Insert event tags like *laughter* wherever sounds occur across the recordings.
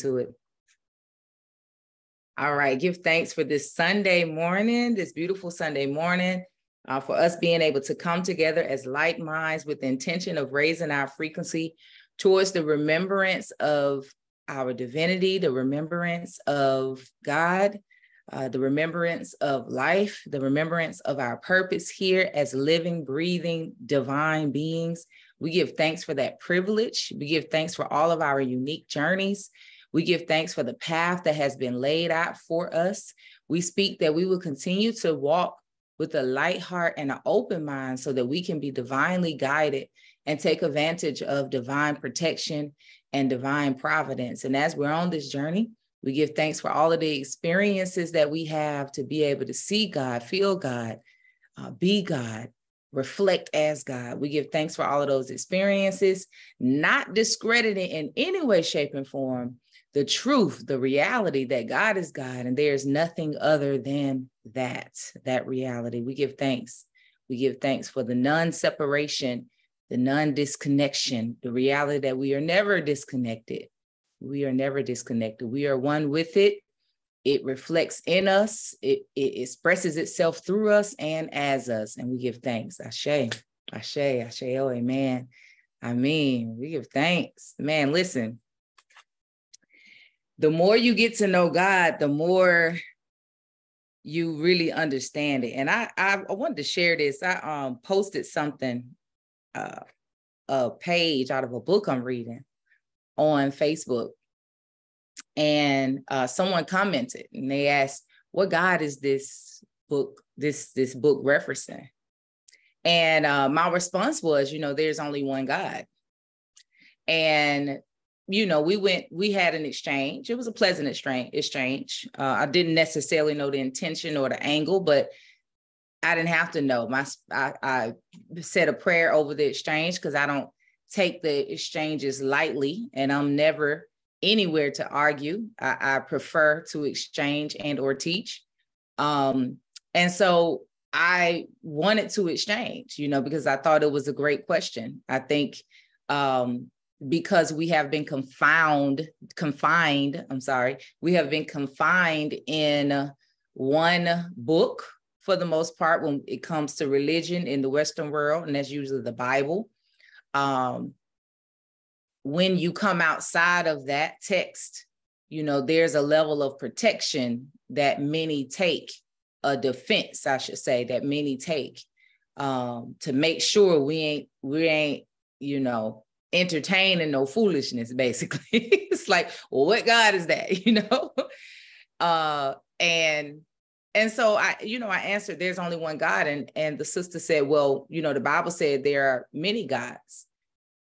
to it. All right, give thanks for this Sunday morning, this beautiful Sunday morning, uh, for us being able to come together as light minds with the intention of raising our frequency towards the remembrance of our divinity, the remembrance of God, uh, the remembrance of life, the remembrance of our purpose here as living, breathing, divine beings. We give thanks for that privilege. We give thanks for all of our unique journeys. We give thanks for the path that has been laid out for us. We speak that we will continue to walk with a light heart and an open mind so that we can be divinely guided and take advantage of divine protection and divine providence. And as we're on this journey, we give thanks for all of the experiences that we have to be able to see God, feel God, uh, be God, reflect as God. We give thanks for all of those experiences, not discrediting in any way, shape, and form the truth, the reality that God is God and there's nothing other than that, that reality. We give thanks. We give thanks for the non separation, the non disconnection, the reality that we are never disconnected we are never disconnected. We are one with it. It reflects in us, it, it expresses itself through us and as us. And we give thanks. Ashe, Ashe, Ashe, oh, amen. I mean, we give thanks. Man, listen, the more you get to know God, the more you really understand it. And I I, I wanted to share this. I um posted something, uh, a page out of a book I'm reading, on Facebook, and uh, someone commented and they asked, "What God is this book? This this book referencing?" And uh, my response was, "You know, there's only one God." And you know, we went, we had an exchange. It was a pleasant exchange. Uh, I didn't necessarily know the intention or the angle, but I didn't have to know. My I, I said a prayer over the exchange because I don't take the exchanges lightly, and I'm never anywhere to argue. I, I prefer to exchange and or teach. Um, and so I wanted to exchange, you know, because I thought it was a great question. I think um, because we have been confined, confined, I'm sorry, we have been confined in one book for the most part when it comes to religion in the Western world, and that's usually the Bible. Um, when you come outside of that text, you know, there's a level of protection that many take, a defense, I should say, that many take um, to make sure we ain't, we ain't, you know, entertaining no foolishness, basically. *laughs* it's like, well, what God is that, *laughs* you know? Uh, and and so I, you know, I answered, there's only one God. And and the sister said, Well, you know, the Bible said there are many gods.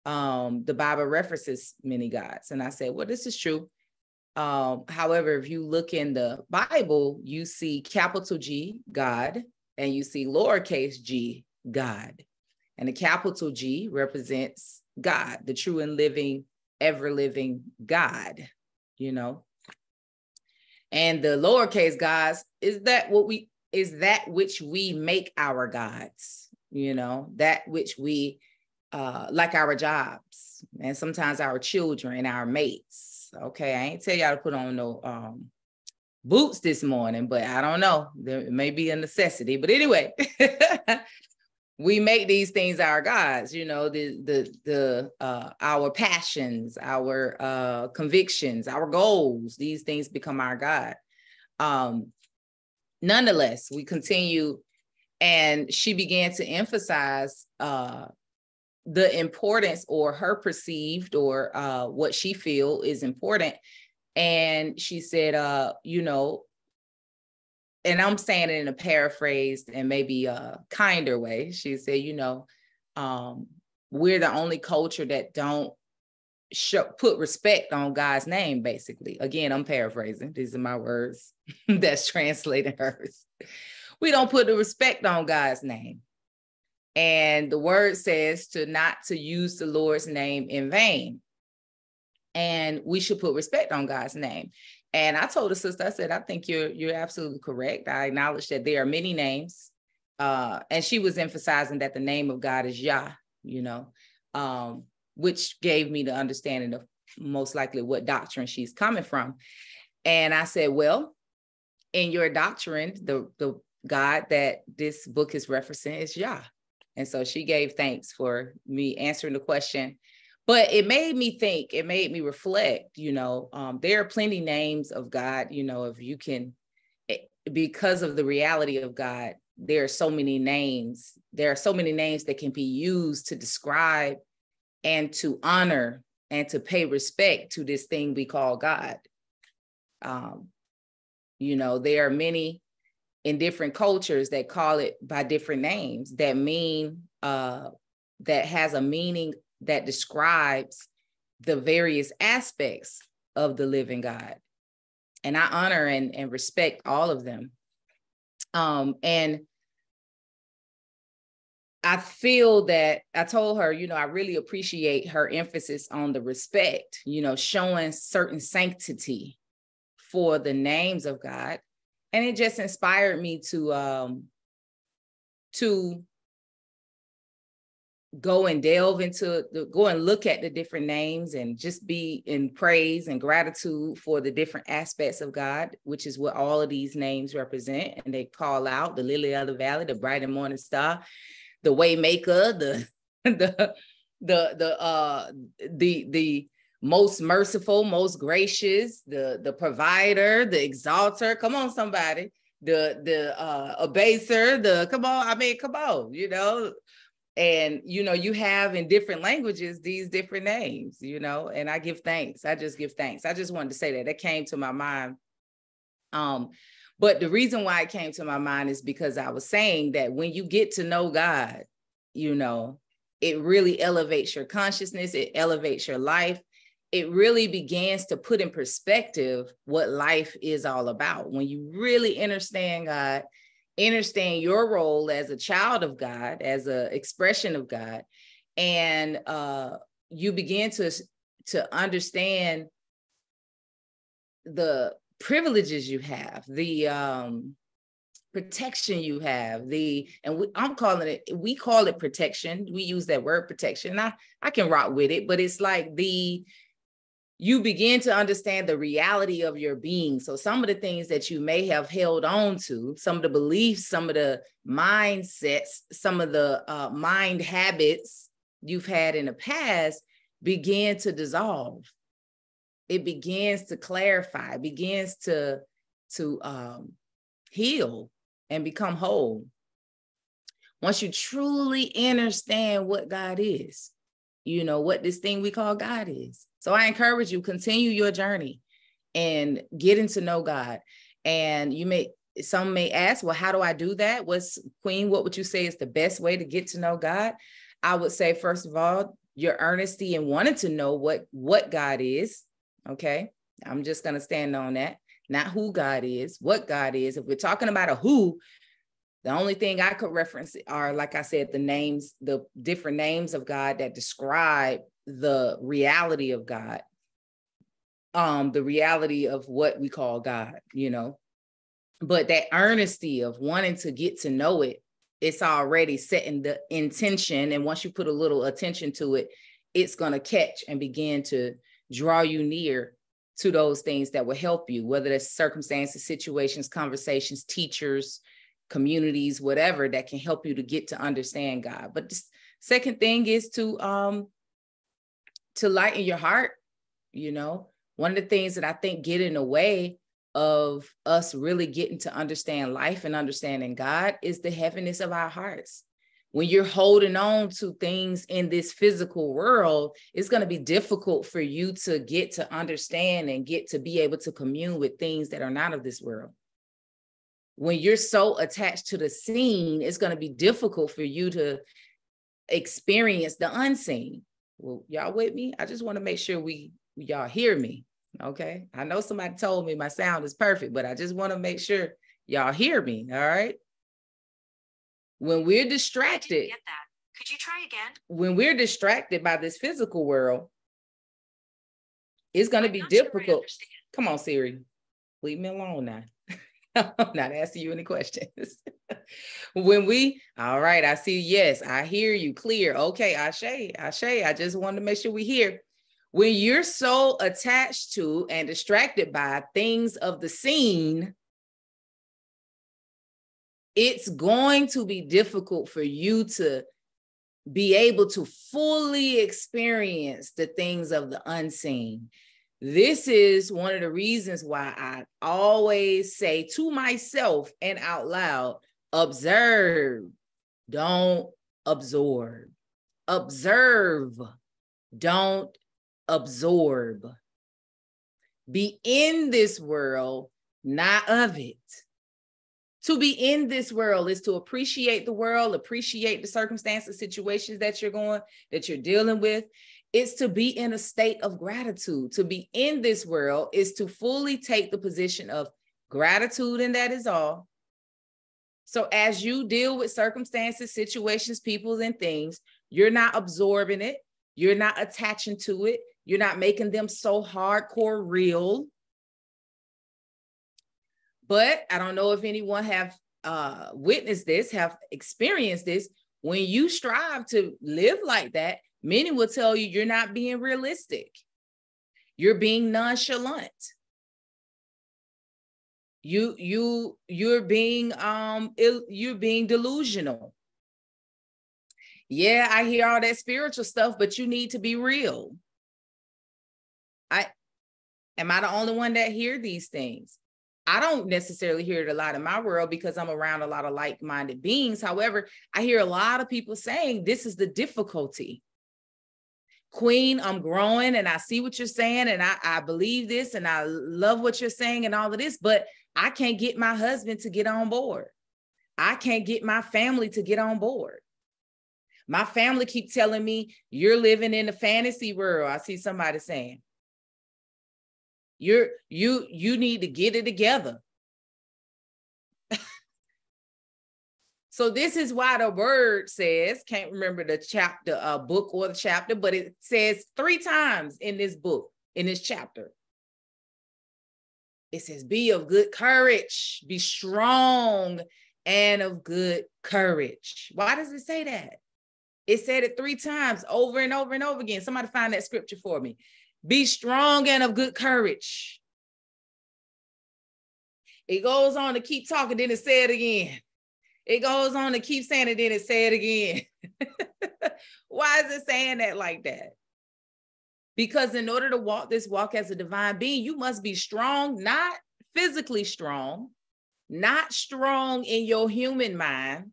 Um, the Bible references many gods. And I said, Well, this is true. Um, however, if you look in the Bible, you see capital G, God, and you see lowercase g, God. And the capital G represents God, the true and living, ever living God, you know? And the lowercase gods is that what we is that which we make our gods you know? That which we uh like our jobs and sometimes our children our mates. Okay i ain't tell y'all to put on no um boots this morning but i don't know. There may be a necessity but anyway *laughs* we make these things our gods you know the the the uh our passions our uh convictions our goals these things become our god. Um nonetheless we continue and she began to emphasize uh the importance or her perceived or uh what she feel is important. And she said uh you know and I'm saying it in a paraphrased and maybe a kinder way. She said, you know, um, we're the only culture that don't show, put respect on God's name, basically. Again, I'm paraphrasing. These are my words *laughs* that's translating hers. We don't put the respect on God's name. And the word says to not to use the Lord's name in vain. And we should put respect on God's name. And I told the sister, I said, I think you're you're absolutely correct. I acknowledge that there are many names. Uh, and she was emphasizing that the name of God is Yah, you know, um, which gave me the understanding of most likely what doctrine she's coming from. And I said, well, in your doctrine, the, the God that this book is referencing is Yah. And so she gave thanks for me answering the question. But it made me think, it made me reflect, you know, um, there are plenty names of God, you know, if you can, eh, because of the reality of God, there are so many names. There are so many names that can be used to describe and to honor and to pay respect to this thing we call God. Um, you know, there are many in different cultures that call it by different names that mean uh, that has a meaning that describes the various aspects of the living God. And I honor and, and respect all of them. Um, and I feel that I told her, you know, I really appreciate her emphasis on the respect, you know, showing certain sanctity for the names of God. And it just inspired me to um to go and delve into the go and look at the different names and just be in praise and gratitude for the different aspects of God, which is what all of these names represent. And they call out the lily of the valley, the bright and morning star, the waymaker, the *laughs* the the the uh the the most merciful, most gracious, the the provider, the exalter. Come on, somebody. The the uh abaser, the come on, I mean, come on, you know. And you know, you have in different languages these different names, you know, and I give thanks. I just give thanks. I just wanted to say that. That came to my mind. Um, but the reason why it came to my mind is because I was saying that when you get to know God, you know, it really elevates your consciousness, it elevates your life, it really begins to put in perspective what life is all about. When you really understand God, understand your role as a child of God, as an expression of God, and uh, you begin to to understand the privileges you have, the um, protection you have, the and we, I'm calling it we call it protection. We use that word protection. I I can rock with it, but it's like the you begin to understand the reality of your being. So, some of the things that you may have held on to, some of the beliefs, some of the mindsets, some of the uh, mind habits you've had in the past begin to dissolve. It begins to clarify, begins to, to um, heal and become whole. Once you truly understand what God is, you know, what this thing we call God is. So I encourage you, continue your journey and getting to know God. And you may, some may ask, well, how do I do that? What's Queen, what would you say is the best way to get to know God? I would say, first of all, your earnesty and wanting to know what what God is. Okay. I'm just to stand on that. Not who God is, what God is. If we're talking about a who, the only thing I could reference are, like I said, the names, the different names of God that describe the reality of God, um, the reality of what we call God, you know. But that earnesty of wanting to get to know it, it's already setting the intention. And once you put a little attention to it, it's going to catch and begin to draw you near to those things that will help you, whether that's circumstances, situations, conversations, teachers, communities, whatever that can help you to get to understand God. But the second thing is to um to lighten your heart, you know. One of the things that I think get in the way of us really getting to understand life and understanding God is the heaviness of our hearts. When you're holding on to things in this physical world, it's going to be difficult for you to get to understand and get to be able to commune with things that are not of this world when you're so attached to the seen, it's going to be difficult for you to experience the unseen. Well, y'all with me? I just want to make sure we y'all hear me. Okay. I know somebody told me my sound is perfect, but I just want to make sure y'all hear me. All right. When we're distracted, get that. Could you try again? When we're distracted by this physical world, it's going to be difficult. Sure Come on, Siri. Leave me alone now. *laughs* I'm not asking you any questions. *laughs* when we, all right, I see, yes, I hear you clear. Okay, Ashe, Ashe, I just wanted to make sure we hear. When you're so attached to and distracted by things of the seen, it's going to be difficult for you to be able to fully experience the things of the unseen. This is one of the reasons why I always say to myself and out loud observe, don't absorb. Observe, don't absorb. Be in this world, not of it to be in this world is to appreciate the world, appreciate the circumstances, situations that you're going, that you're dealing with. It's to be in a state of gratitude. To be in this world is to fully take the position of gratitude, and that is all. So as you deal with circumstances, situations, people, and things, you're not absorbing it, you're not attaching to it, you're not making them so hardcore real but I don't know if anyone have uh, witnessed this, have experienced this. When you strive to live like that, many will tell you you're not being realistic. You're being nonchalant. You you you're being um Ill, you're being delusional. Yeah, I hear all that spiritual stuff, but you need to be real. I am I the only one that hear these things? I don't necessarily hear it a lot in my world because I'm around a lot of like minded beings. However, I hear a lot of people saying this is the difficulty. Queen, I'm growing and I see what you're saying and I, I believe this and I love what you're saying and all of this, but I can't get my husband to get on board. I can't get my family to get on board. My family keep telling me you're living in a fantasy world. I see somebody saying, you're you you need to get it together. *laughs* so this is why the word says, can't remember the chapter, uh, book or the chapter, but it says three times in this book, in this chapter. It says, be of good courage, be strong and of good courage. Why does it say that? It said it three times over and over and over again. Somebody find that scripture for me. Be strong and of good courage. It goes on to keep talking, then it said again. It goes on to keep saying it, then it say it again. *laughs* Why is it saying that like that? Because in order to walk this walk as a divine being, you must be strong, not physically strong, not strong in your human mind,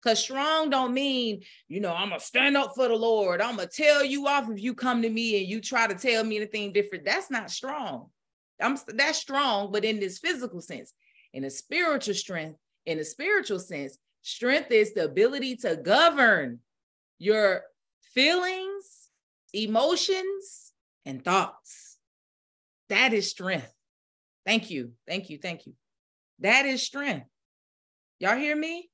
because strong don't mean, you know, I'm going to stand up for the Lord. I'm going to tell you off if you come to me and you try to tell me anything different. That's not strong. I'm that's strong, but in this physical sense, in a spiritual strength, in a spiritual sense, strength is the ability to govern your feelings, emotions, and thoughts. That is strength. Thank you. Thank you. Thank you. That is strength. Y'all hear me?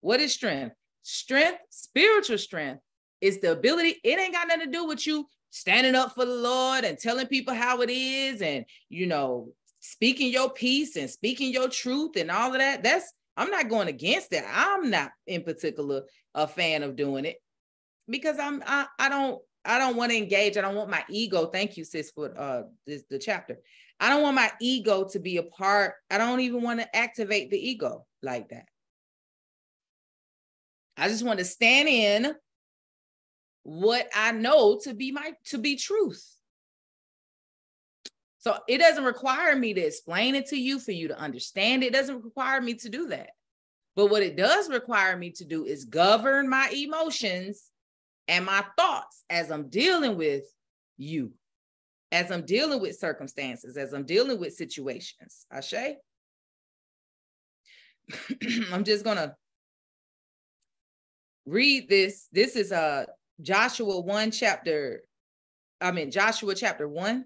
What is strength? Strength, spiritual strength, is the ability, it ain't got nothing to do with you standing up for the Lord and telling people how it is and, you know, speaking your piece and speaking your truth and all of that. That's, I'm not going against that. I'm not in particular a fan of doing it because I'm, I, I don't, I don't want to engage. I don't want my ego. Thank you, sis, for uh this, the chapter. I don't want my ego to be a part. I don't even want to activate the ego like that. I just want to stand in what I know to be my to be truth. So it doesn't require me to explain it to you for you to understand. It doesn't require me to do that. But what it does require me to do is govern my emotions and my thoughts as I'm dealing with you, as I'm dealing with circumstances, as I'm dealing with situations. Ashe? *clears throat* I'm just going to read this. This is uh Joshua 1 chapter, I mean Joshua chapter 1.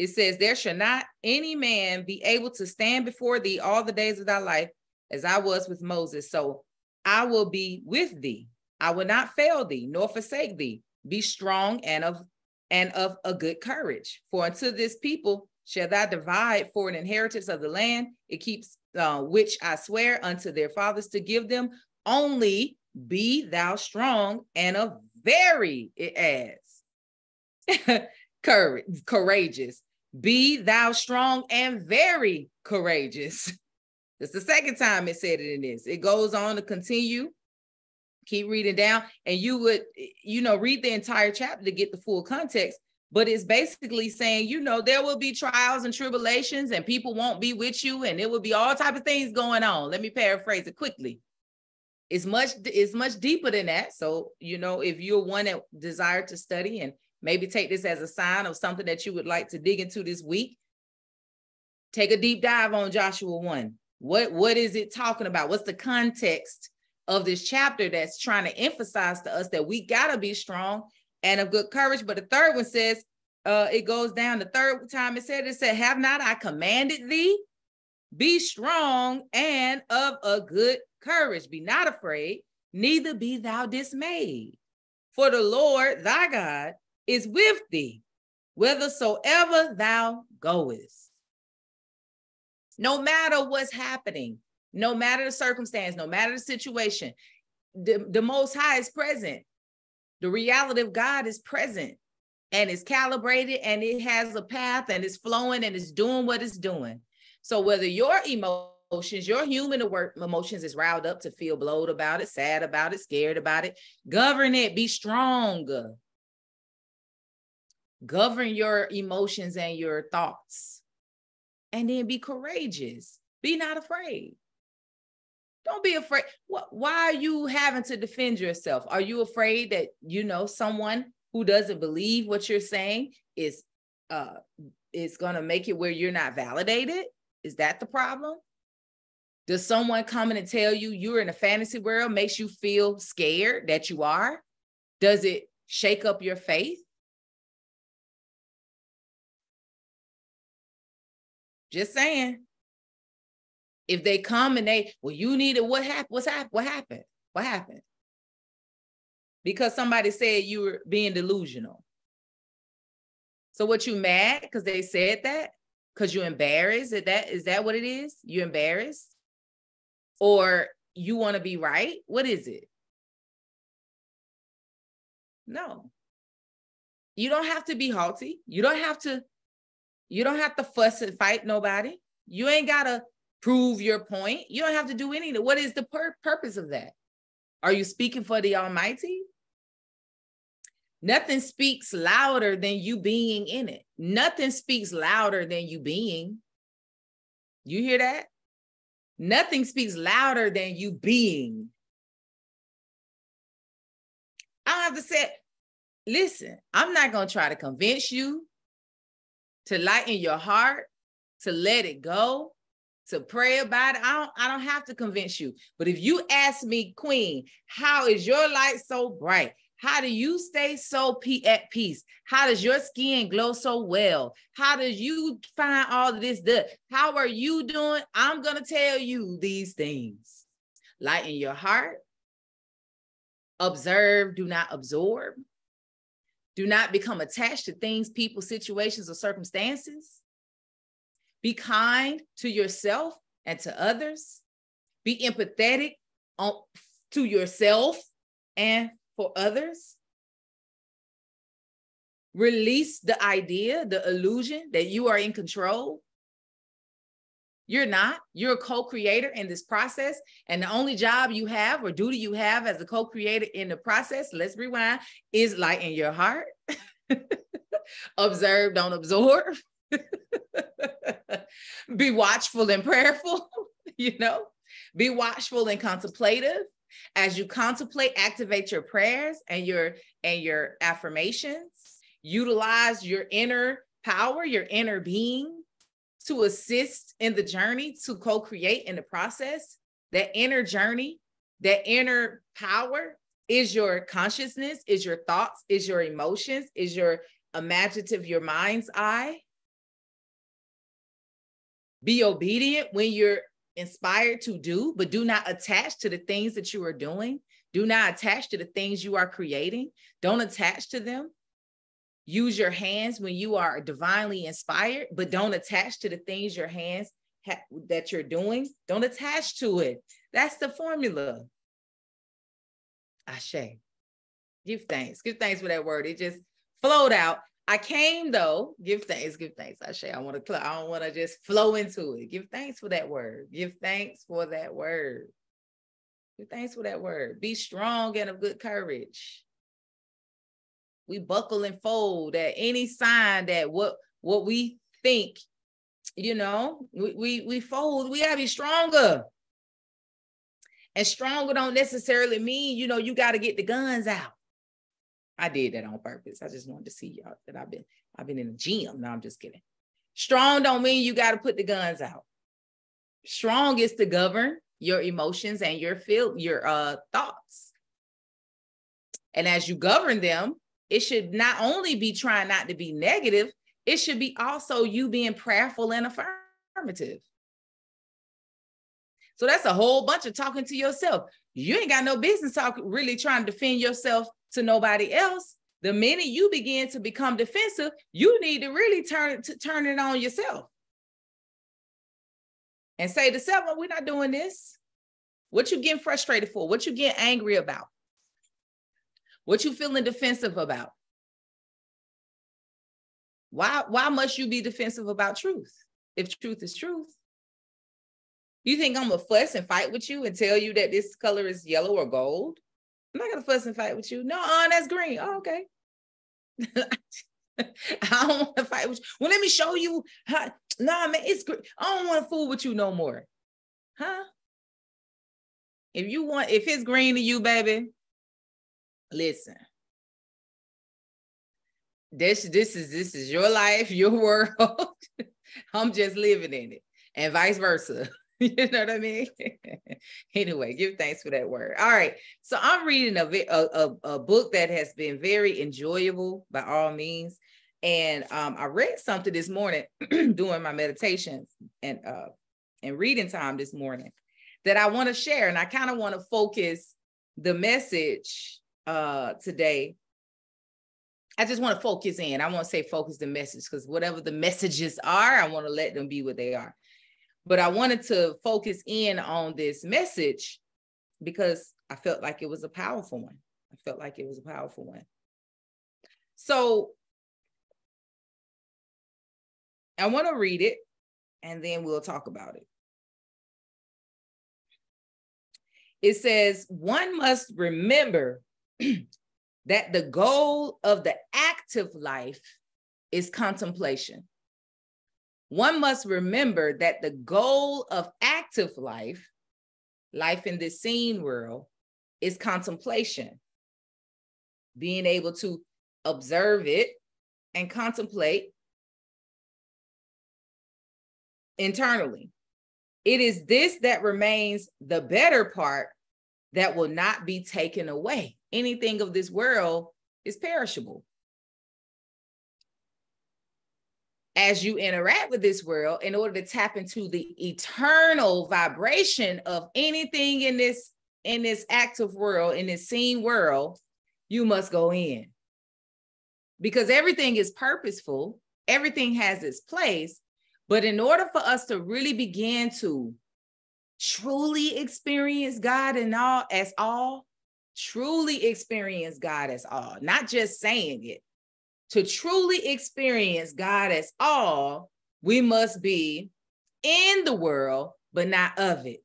It says, There shall not any man be able to stand before thee all the days of thy life, as I was with Moses. So I will be with thee. I will not fail thee, nor forsake thee. Be strong and of and of a good courage. For unto this people shall thou divide for an inheritance of the land. It keeps uh, which I swear unto their fathers to give them. Only be thou strong and of very, it adds, *laughs* courage, courageous. Be thou strong and very courageous. *laughs* That's the second time it said it in this. It goes on to continue. Keep reading down, and you would, you know, read the entire chapter to get the full context. But it's basically saying, you know, there will be trials and tribulations, and people won't be with you, and it will be all type of things going on. Let me paraphrase it quickly. It's much, it's much deeper than that. So, you know, if you're one that desire to study and maybe take this as a sign of something that you would like to dig into this week, take a deep dive on Joshua 1 what what is it talking about? What's the context of this chapter that's trying to emphasize to us that we gotta be strong and of good courage? But the third one says, uh, it goes down the third time it said, it said, Have not I commanded thee? Be strong and of a good courage. Be not afraid, neither be thou dismayed. For the Lord thy God is with thee, whithersoever thou goest no matter what's happening, no matter the circumstance, no matter the situation, the, the Most High is present. The reality of God is present and it's calibrated and it has a path and it's flowing and it's doing what it's doing. So whether your emotions, your human emotions is riled up to feel blowed about it, sad about it, scared about it, govern it, be strong. Govern your emotions and your thoughts and then be courageous. Be not afraid. Don't be afraid. Why are you having to defend yourself? Are you afraid that you know someone who doesn't believe what you're saying is uh is going to make it where you're not validated? Is that the problem? Does someone come in and tell you you're in a fantasy world makes you feel scared that you are? Does it shake up your faith? Just saying. If they come and they, well, you need it. What happened? What's happened? What happened? What happened? Because somebody said you were being delusional. So what you mad because they said that? Because you embarrassed? Is that is that what it is? You embarrassed? Or you want to be right? What is it? No. You don't have to be haughty. You don't have to you don't have to fuss and fight nobody. You ain't got to prove your point. You don't have to do anything. What is the pur- purpose of that? Are you speaking for the Almighty? Nothing speaks louder than you being in it. Nothing speaks louder than you being. You hear that? Nothing speaks louder than you being. I don't have to say, listen, I'm not going to try to convince you to lighten your heart, to let it go, to pray about it. I don't, I don't have to convince you. But if you ask me, Queen, how is your light so bright? How do you stay so at peace? How does your skin glow so well? How does you find all of this? How are you doing? I'm going to tell you these things. Lighten your heart. Observe, do not absorb. Do not become attached to things, people, situations, or circumstances. Be kind to yourself and to others. Be empathetic on, to yourself and for others. Release the idea, the illusion that you are in control. You're not. You're a co creator in this process. And the only job you have or duty you have as a co creator in the process, let's rewind, is light in your heart. *laughs* Observe, don't absorb. *laughs* Be watchful and prayerful, *laughs* you know, be watchful and contemplative. As you contemplate, activate your prayers and your and your affirmations. Utilize your inner power, your inner being to assist in the journey, to co create in the process. That inner journey, that inner power is your consciousness, is your thoughts, is your emotions, is your imaginative, your mind's eye. Be obedient when you're inspired to do, but do not attach to the things that you are doing. Do not attach to the things you are creating. Don't attach to them. Use your hands when you are divinely inspired, but don't attach to the things your hands ha- that you're doing. Don't attach to it. That's the formula. Ashe. Give thanks. Give thanks for that word. It just flowed out. I came though. Give thanks. Give thanks. Ashe. I want to. I don't want to just flow into it. Give thanks for that word. Give thanks for that word. Give thanks for that word. Be strong and of good courage. We buckle and fold at any sign that what what we think, you know, we we, we fold. We gotta be stronger. And stronger don't necessarily mean, you know, you got to get the guns out. I did that on purpose. I just wanted to see y'all that I've been I've been in the gym. No, I'm just kidding. Strong don't mean you got to put the guns out. Strong is to govern your emotions and your feel your uh thoughts. And as you govern them, it should not only be trying not to be negative, it should be also you being prayerful and affirmative. So that's a whole bunch of talking to yourself. You ain't got no business talking, really trying to defend yourself to nobody else. The minute you begin to become defensive, you need to really turn to turn it on yourself. And say to self, well, we're not doing this. What you getting frustrated for? What you getting angry about? What you feeling defensive about? Why, why must you be defensive about truth? If truth is truth. You think I'm gonna fuss and fight with you and tell you that this color is yellow or gold? I'm not gonna fuss and fight with you. No, uh, that's green. Oh, okay. *laughs* I don't want to fight with you. Well, let me show you how. Nah, man, it's great. I don't want to fool with you no more. Huh? If you want, if it's green to you, baby, listen. This this is this is your life, *laughs* your world. I'm just living in it, and vice versa. *laughs* you know what I mean? *laughs* anyway, give thanks for that word. All right. So I'm reading a, a, a, book that has been very enjoyable by all means. And um, I read something this morning *clears throat* doing my meditations and uh, and reading time this morning that I want to share. And I kind of want to focus the message uh, today. I just want to focus in. I want to say focus the message because whatever the messages are, I want to let them be what they are. But I wanted to focus in on this message because I felt like it was a powerful one. I felt like it was a powerful one. So I want to read it and then we'll talk about it. It says, one must remember *clears throat* that the goal of the active life is contemplation one must remember that the goal of active life, life in this seen world, is contemplation. Being able to observe it and contemplate internally. It is this that remains the better part that will not be taken away. Anything of this world is perishable. as you interact with this world in order to tap into the eternal vibration of anything in this in this active world in this seen world you must go in because everything is purposeful everything has its place but in order for us to really begin to truly experience god and all as all truly experience god as all not just saying it to truly experience God as all, we must be in the world, but not of it.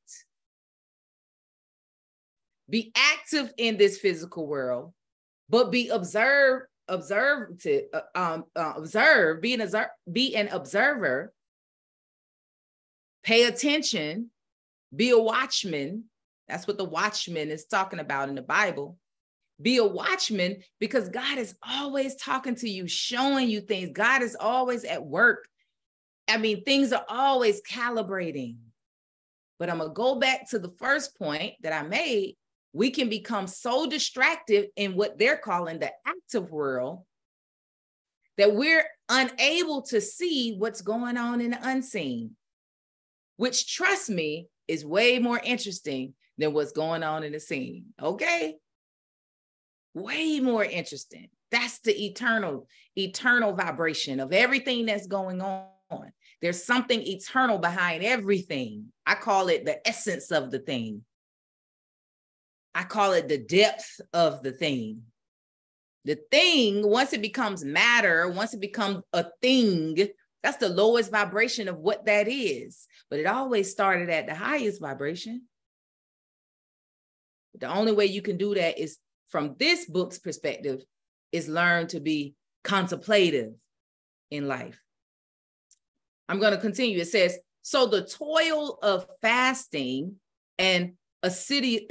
Be active in this physical world, but be observed, observe to uh, um, uh, observe, be an observer, be an observer, pay attention, be a watchman. That's what the watchman is talking about in the Bible be a watchman because God is always talking to you, showing you things. God is always at work. I mean, things are always calibrating. But I'm going to go back to the first point that I made. We can become so distracted in what they're calling the active world that we're unable to see what's going on in the unseen, which, trust me, is way more interesting than what's going on in the seen. Okay. way more interesting. That's the eternal, eternal vibration of everything that's going on. There's something eternal behind everything. I call it the essence of the thing. I call it the depth of the thing. The thing, once it becomes matter, once it becomes a thing, that's the lowest vibration of what that is. But it always started at the highest vibration. The only way you can do that is from this book's perspective, is learn to be contemplative in life. I'm going to continue. It says, so the toil of fasting and assiduous,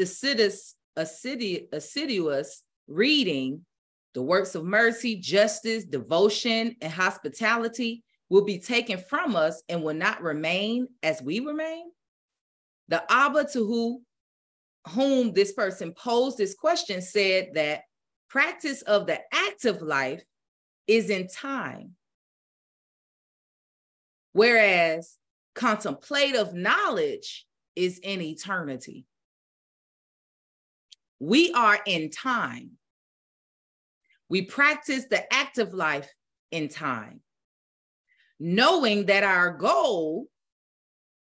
assiduous, assiduous reading, the works of mercy, justice, devotion, and hospitality will be taken from us and will not remain as we remain? The Abba to who, whom this person posed this question said that practice of the active life is in time, whereas contemplative knowledge is in eternity. We are in time. We practice the active life in time, knowing that our goal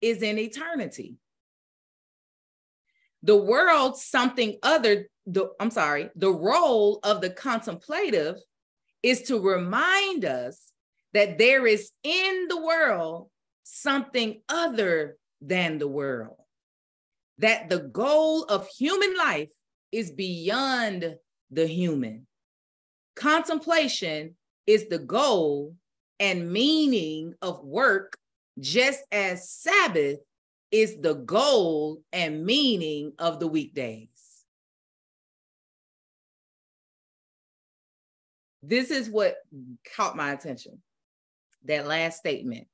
is in eternity. The world, something other, the, I'm sorry, the role of the contemplative is to remind us that there is in the world something other than the world, that the goal of human life is beyond the human. Contemplation is the goal and meaning of work, just as Sabbath is the goal and meaning of the weekdays. This is what caught my attention that last statement.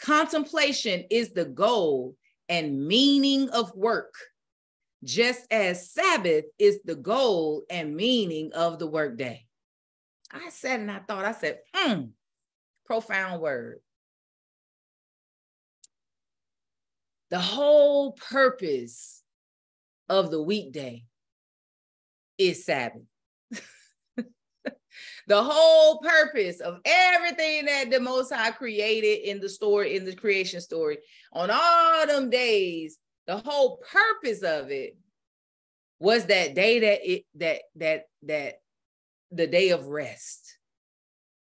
Contemplation is the goal and meaning of work, just as Sabbath is the goal and meaning of the workday. I said and I thought, I said, hmm, profound word. The whole purpose of the weekday is Sabbath. *laughs* the whole purpose of everything that the Most High created in the story, in the creation story, on all them days, the whole purpose of it was that day that it that that that the day of rest.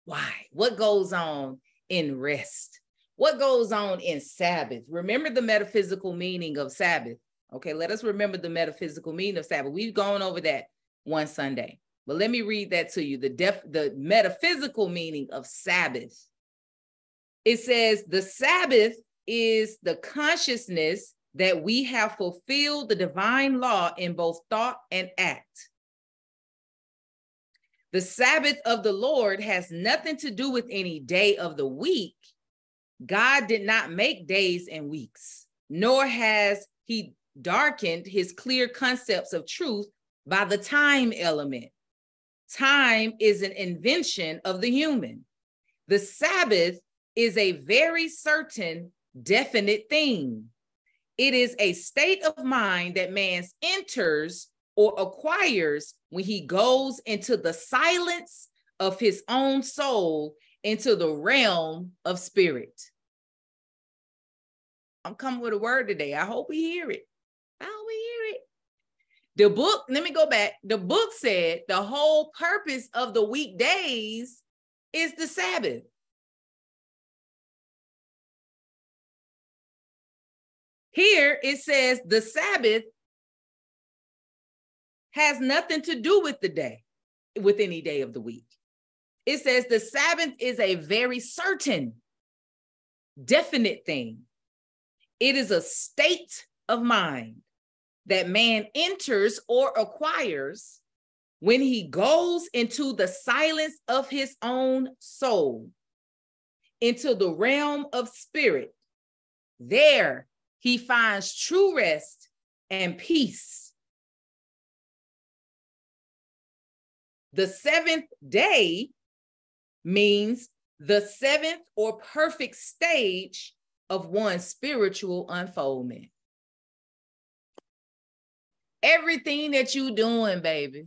Why? What goes on in rest? What goes on in Sabbath? Remember the metaphysical meaning of Sabbath. Okay, let us remember the metaphysical meaning of Sabbath. We've gone over that one Sunday. But let me read that to you. The def the metaphysical meaning of Sabbath. It says the Sabbath is the consciousness that we have fulfilled the divine law in both thought and act. The Sabbath of the Lord has nothing to do with any day of the week. God did not make days and weeks, nor has he darkened his clear concepts of truth by the time element. Time is an invention of the human. The Sabbath is a very certain, definite thing. It is a state of mind that man enters or acquires when he goes into the silence of his own soul into the realm of spirit. I'm coming with a word today. I hope we hear it. I hope we hear it. The book, let me go back. The book said the whole purpose of the weekdays is the Sabbath. Here it says the Sabbath has nothing to do with the day, with any day of the week. It says the Sabbath is a very certain, definite thing. It is a state of mind that man enters or acquires when he goes into the silence of his own soul, into the realm of spirit. There he finds true rest and peace The seventh day means the seventh or perfect stage of one's spiritual unfoldment. Everything that you doing, baby,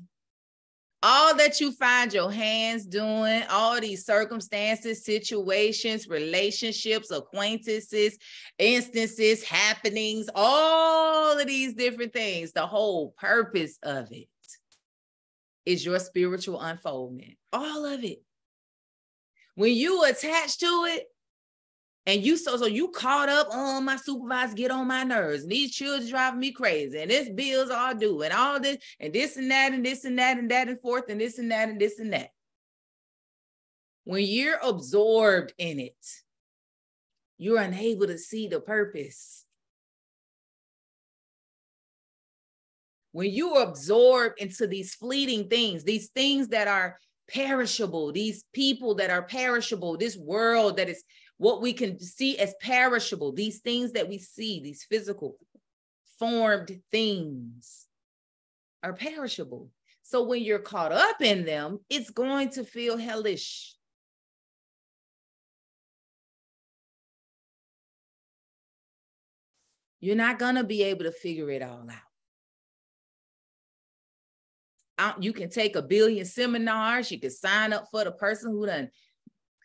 all that you find your hands doing, all these circumstances, situations, relationships, acquaintances, instances, happenings, all of these different things, the whole purpose of it is your spiritual unfoldment. All of it. When you attach to it, and you so so you caught up on my supervisor get on my nerves. These children driving me crazy and this bills all due and all this and this and that and this and that and that and forth and this and that and this and that. When you're absorbed in it you're unable to see the purpose. When you absorb into these fleeting things these things that are perishable these people that are perishable this world that is what we can see as perishable, these things that we see, these physical formed things are perishable. So when you're caught up in them, it's going to feel hellish. You're not going to be able to figure it all out. You can take a billion seminars. You can sign up for the person who done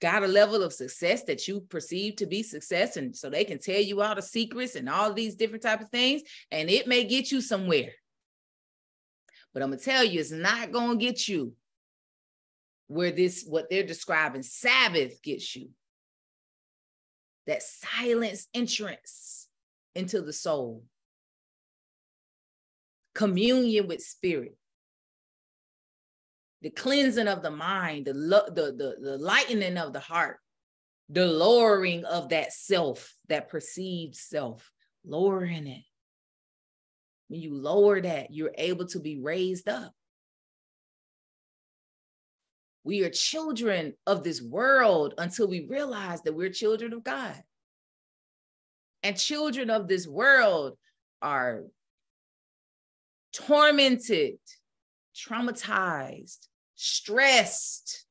got a level of success that you perceive to be success and so they can tell you all the secrets and all these different type of things and it may get you somewhere. But i'm gonna tell you it's not gonna get you where this what they're describing sabbath gets you. That silence entrance into the soul. Communion with spirit the cleansing of the mind, the, the, the, the lightening of the heart, the lowering of that self, that perceived self, lowering it. When you lower that, you're able to be raised up. We are children of this world until we realize that we're children of God. And children of this world are tormented, traumatized, stressed,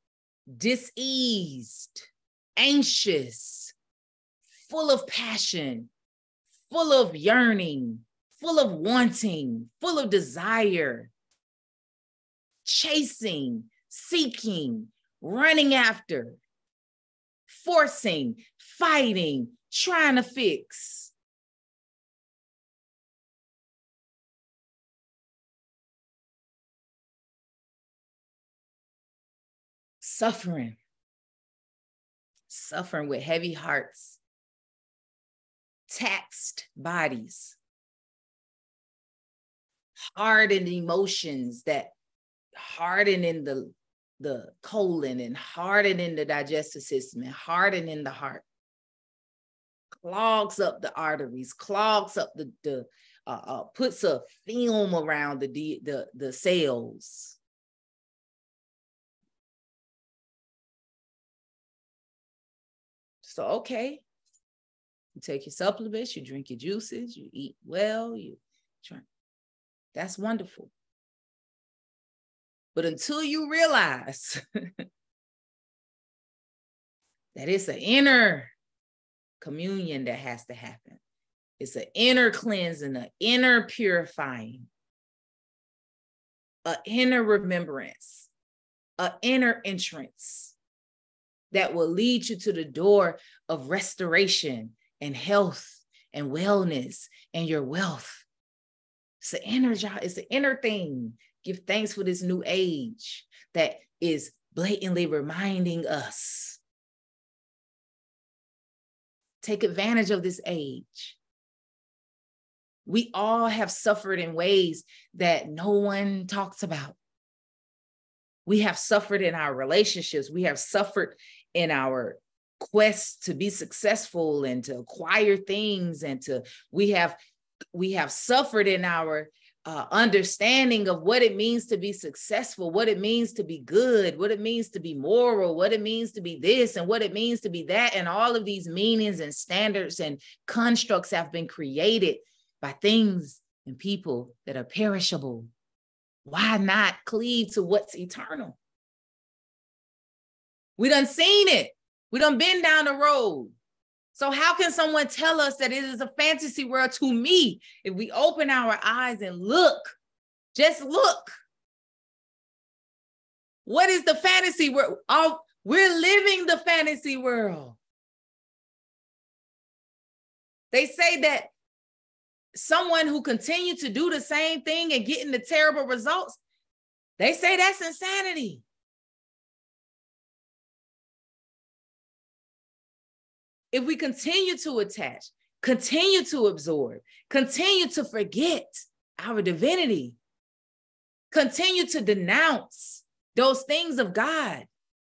diseased, anxious, full of passion, full of yearning, full of wanting, full of desire, chasing, seeking, running after, forcing, fighting, trying to fix. Suffering, suffering with heavy hearts, taxed bodies, hardened emotions that harden in the, the colon and harden in the digestive system and harden in the heart, clogs up the arteries, clogs up the, the uh, uh, puts a film around the, the, the cells So, okay, you take your supplements, you drink your juices, you eat well, you drink. That's wonderful. But until you realize *laughs* that it's an inner communion that has to happen, it's an inner cleansing, an inner purifying, an inner remembrance, an inner entrance that will lead you to the door of restoration and health and wellness and your wealth. It's an inner job, it's an inner thing. Give thanks for this new age that is blatantly reminding us. Take advantage of this age. We all have suffered in ways that no one talks about. We have suffered in our relationships. We have suffered in our quest to be successful and to acquire things and to we have we have suffered in our uh, understanding of what it means to be successful, what it means to be good, what it means to be moral, what it means to be this, and what it means to be that. And all of these meanings and standards and constructs have been created by things and people that are perishable. Why not cleave to what's eternal? We done seen it. We done been down the road. So how can someone tell us that it is a fantasy world to me if we open our eyes and look, just look. What is the fantasy world? All we're living the fantasy world. They say that someone who continue to do the same thing and getting the terrible results, they say that's insanity. If we continue to attach, continue to absorb, continue to forget our divinity, continue to denounce those things of God,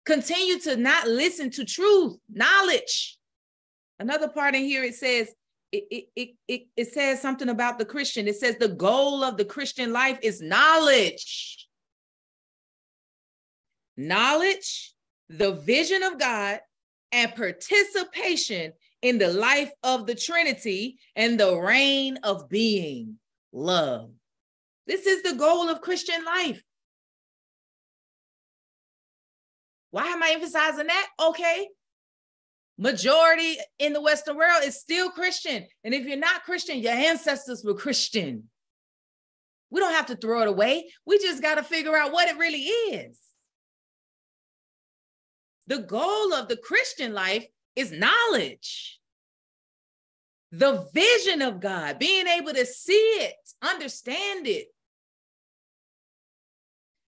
continue to not listen to truth, knowledge. Another part in here it says, it, it, it, it says something about the Christian. It says the goal of the Christian life is knowledge. Knowledge, the vision of God, and participation in the life of the Trinity and the reign of being, love. This is the goal of Christian life. Why am I emphasizing that? Okay, majority in the Western world is still Christian. And if you're not Christian, your ancestors were Christian. We don't have to throw it away. We just got to figure out what it really is. The goal of the Christian life is knowledge, the vision of God, being able to see it, understand it.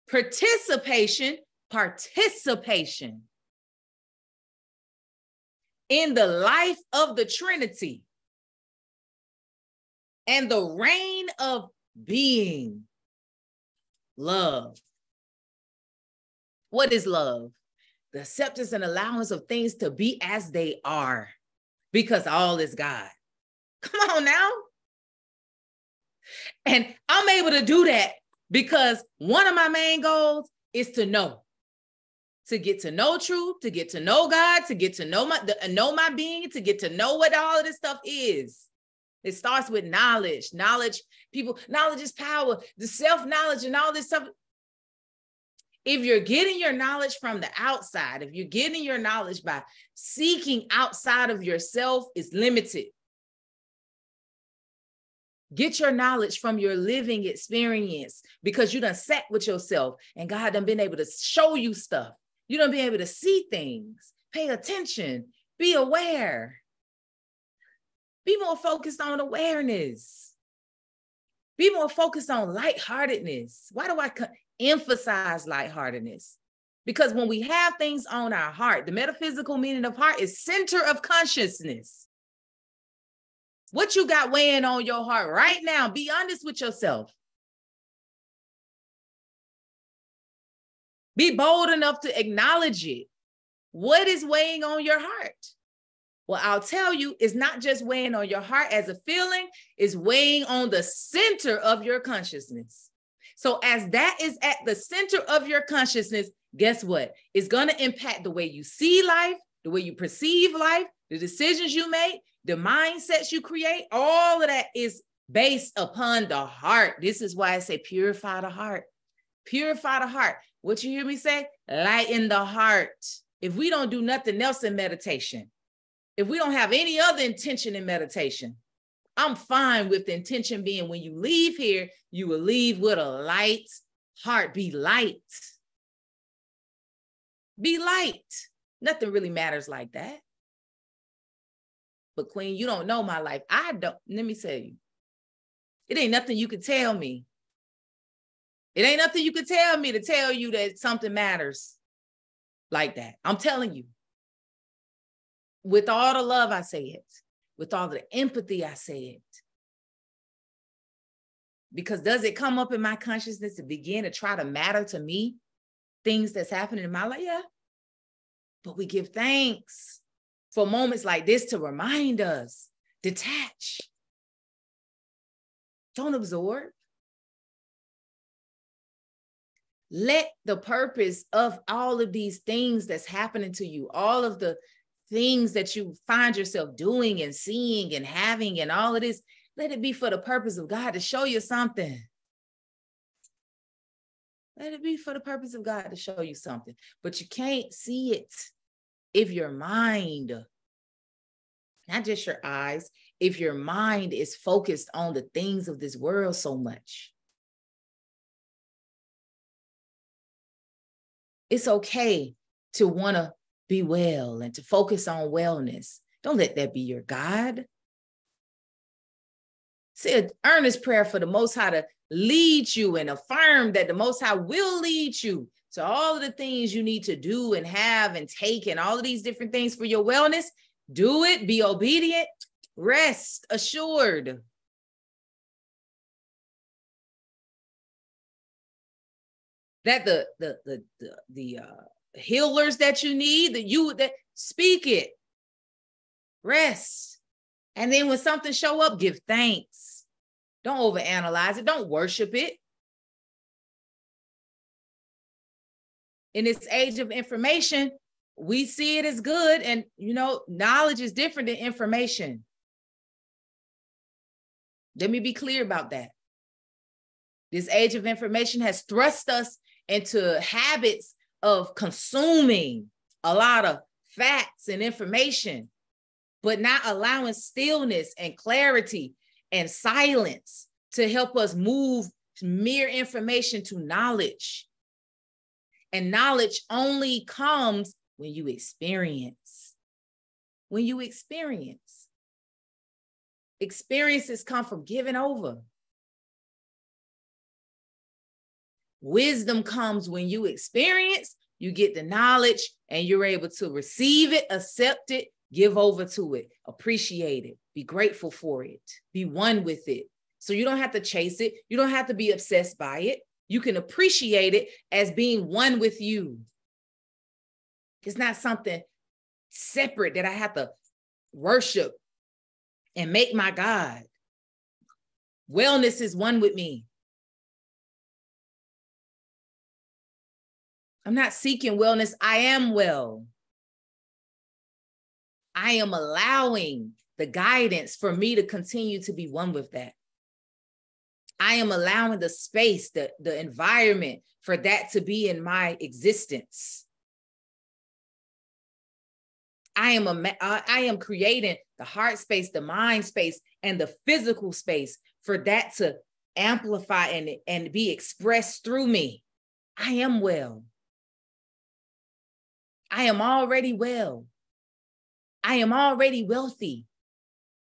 Participation, participation in the life of the Trinity and the reign of being love. What is love? The acceptance and allowance of things to be as they are because all is God. Come on now. And I'm able to do that because one of my main goals is to know to get to know truth, to get to know God, to get to know my the, know my being, to get to know what all of this stuff is. It starts with knowledge. Knowledge, people, knowledge is power. The self-knowledge and all this stuff. If you're getting your knowledge from the outside, if you're getting your knowledge by seeking outside of yourself, is limited. Get your knowledge from your living experience because you done sat with yourself and God done been able to show you stuff. You don't be able to see things, pay attention, be aware. Be more focused on awareness. Be more focused on lightheartedness. Why do I co- emphasize lightheartedness? Because when we have things on our heart, the metaphysical meaning of heart is center of consciousness. What you got weighing on your heart right now, be honest with yourself. Be bold enough to acknowledge it. What is weighing on your heart? Well, I'll tell you, it's not just weighing on your heart as a feeling, it's weighing on the center of your consciousness. So, as that is at the center of your consciousness, guess what? It's going to impact the way you see life, the way you perceive life, the decisions you make, the mindsets you create. All of that is based upon the heart. This is why I say purify the heart. Purify the heart. What you hear me say? Lighten the heart. If we don't do nothing else in meditation, if we don't have any other intention in meditation, I'm fine with the intention being when you leave here, you will leave with a light heart. Be light. Be light. Nothing really matters like that. But Queen, you don't know my life. I don't. Let me tell you, it ain't nothing you can tell me it ain't nothing you could tell me to tell you that something matters like that. I'm telling you. With all the love, I say it. With all the empathy, I say it. Because does it come up in my consciousness to begin to try to matter to me? Things that's happening in my life? Yeah. But we give thanks for moments like this to remind us detach. Don't absorb. let the purpose of all of these things that's happening to you, all of the things that you find yourself doing and seeing and having and all of this, let it be for the purpose of God to show you something. Let it be for the purpose of God to show you something. But you can't see it if your mind, not just your eyes, if your mind is focused on the things of this world so much. It's okay to want to be well and to focus on wellness. Don't let that be your God. Say an earnest prayer for the Most High to lead you and affirm that the Most High will lead you to all of the things you need to do and have and take and all of these different things for your wellness. Do it, be obedient, rest assured. That the the the the, the uh, healers that you need, that you that speak it, rest, and then when something show up, give thanks. Don't overanalyze it. Don't worship it. In this age of information, we see it as good, and you know, knowledge is different than information. Let me be clear about that. This age of information has thrust us into habits of consuming a lot of facts and information, but not allowing stillness and clarity and silence to help us move mere information to knowledge. And knowledge only comes when you experience. When you experience. Experiences come from giving over. Wisdom comes when you experience, you get the knowledge, and you're able to receive it, accept it, give over to it, appreciate it, be grateful for it, be one with it. So you don't have to chase it, you don't have to be obsessed by it. You can appreciate it as being one with you. It's not something separate that I have to worship and make my God. Wellness is one with me. I'm not seeking wellness. I am well. I am allowing the guidance for me to continue to be one with that. I am allowing the space, the, the environment for that to be in my existence. I am a, uh, I am creating the heart space, the mind space, and the physical space for that to amplify and, and be expressed through me. I am well. I am already well. I am already wealthy.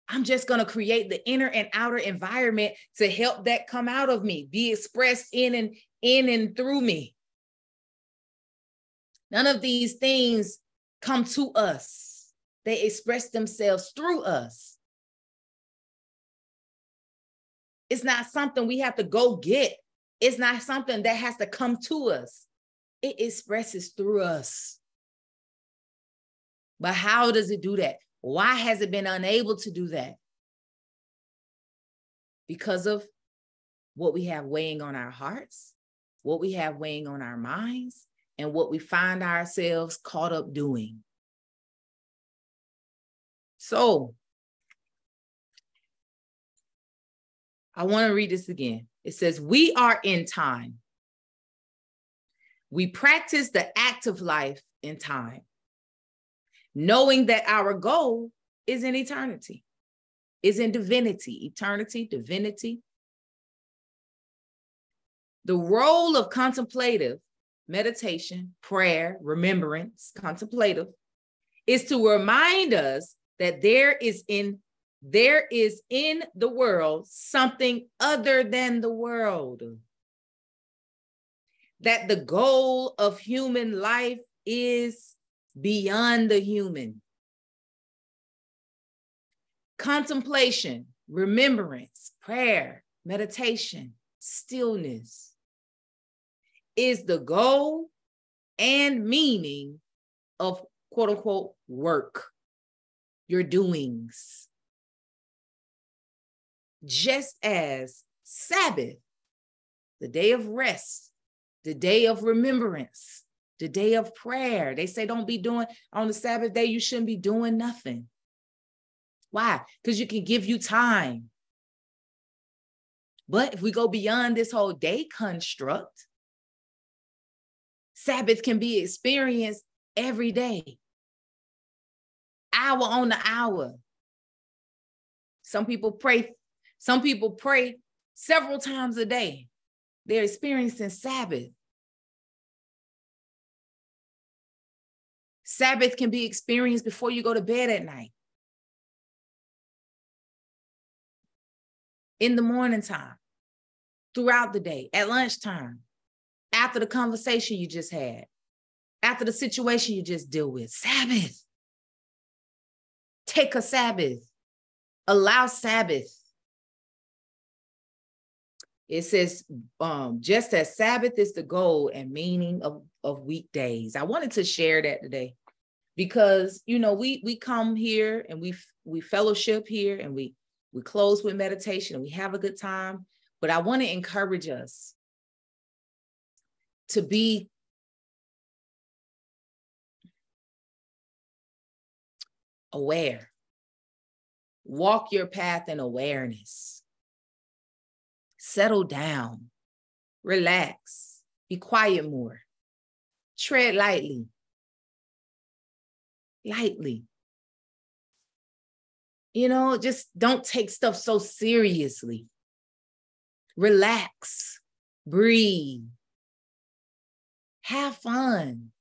I'm just going to create the inner and outer environment to help that come out of me, be expressed in and in and through me. None of these things come to us. They express themselves through us. It's not something we have to go get. It's not something that has to come to us. It expresses through us. But how does it do that? Why has it been unable to do that? Because of what we have weighing on our hearts, what we have weighing on our minds, and what we find ourselves caught up doing. So, I want to read this again. It says, We are in time. We practice the active life in time knowing that our goal is in eternity, is in divinity, eternity, divinity. The role of contemplative meditation, prayer, remembrance, contemplative, is to remind us that there is in there is in the world something other than the world. That the goal of human life is beyond the human. Contemplation, remembrance, prayer, meditation, stillness is the goal and meaning of quote unquote work, your doings. Just as Sabbath, the day of rest, the day of remembrance, the day of prayer. They say don't be doing on the Sabbath day, you shouldn't be doing nothing. Why? Because you can give you time. But if we go beyond this whole day construct, Sabbath can be experienced every day, hour on the hour. Some people pray, some people pray several times a day. They're experiencing Sabbath. Sabbath can be experienced before you go to bed at night. In the morning time, throughout the day, at lunchtime, after the conversation you just had, after the situation you just deal with. Sabbath. Take a Sabbath. Allow Sabbath. It says, um, just as Sabbath is the goal and meaning of, of weekdays. I wanted to share that today because you know we we come here and we we fellowship here and we we close with meditation and we have a good time but i want to encourage us to be aware. Walk your path in awareness. Settle down. Relax. Be quiet more. Tread lightly. Lightly. You know, just don't take stuff so seriously. Relax. Breathe. Have fun.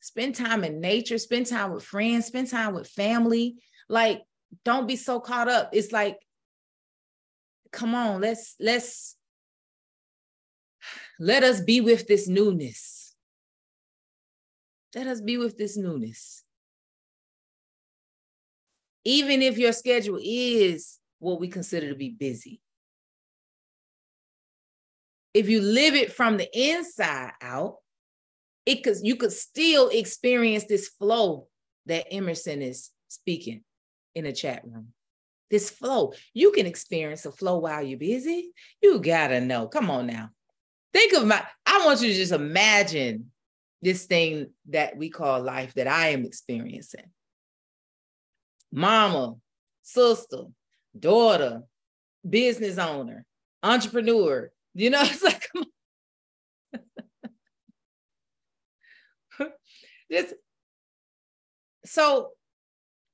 Spend time in nature, spend time with friends, spend time with family. Like, don't be so caught up. It's like, come on, let's let's let us be with this newness. Let us be with this newness. Even if your schedule is what we consider to be busy if you live it from the inside out, it could you could still experience this flow that Emerson is speaking in the chat room. This flow. You can experience a flow while you're busy. You gotta know. Come on now. Think of my, I want you to just imagine this thing that we call life that I am experiencing. Mama, sister, daughter, business owner, entrepreneur, you know, *laughs* it's like, come on. *laughs* just so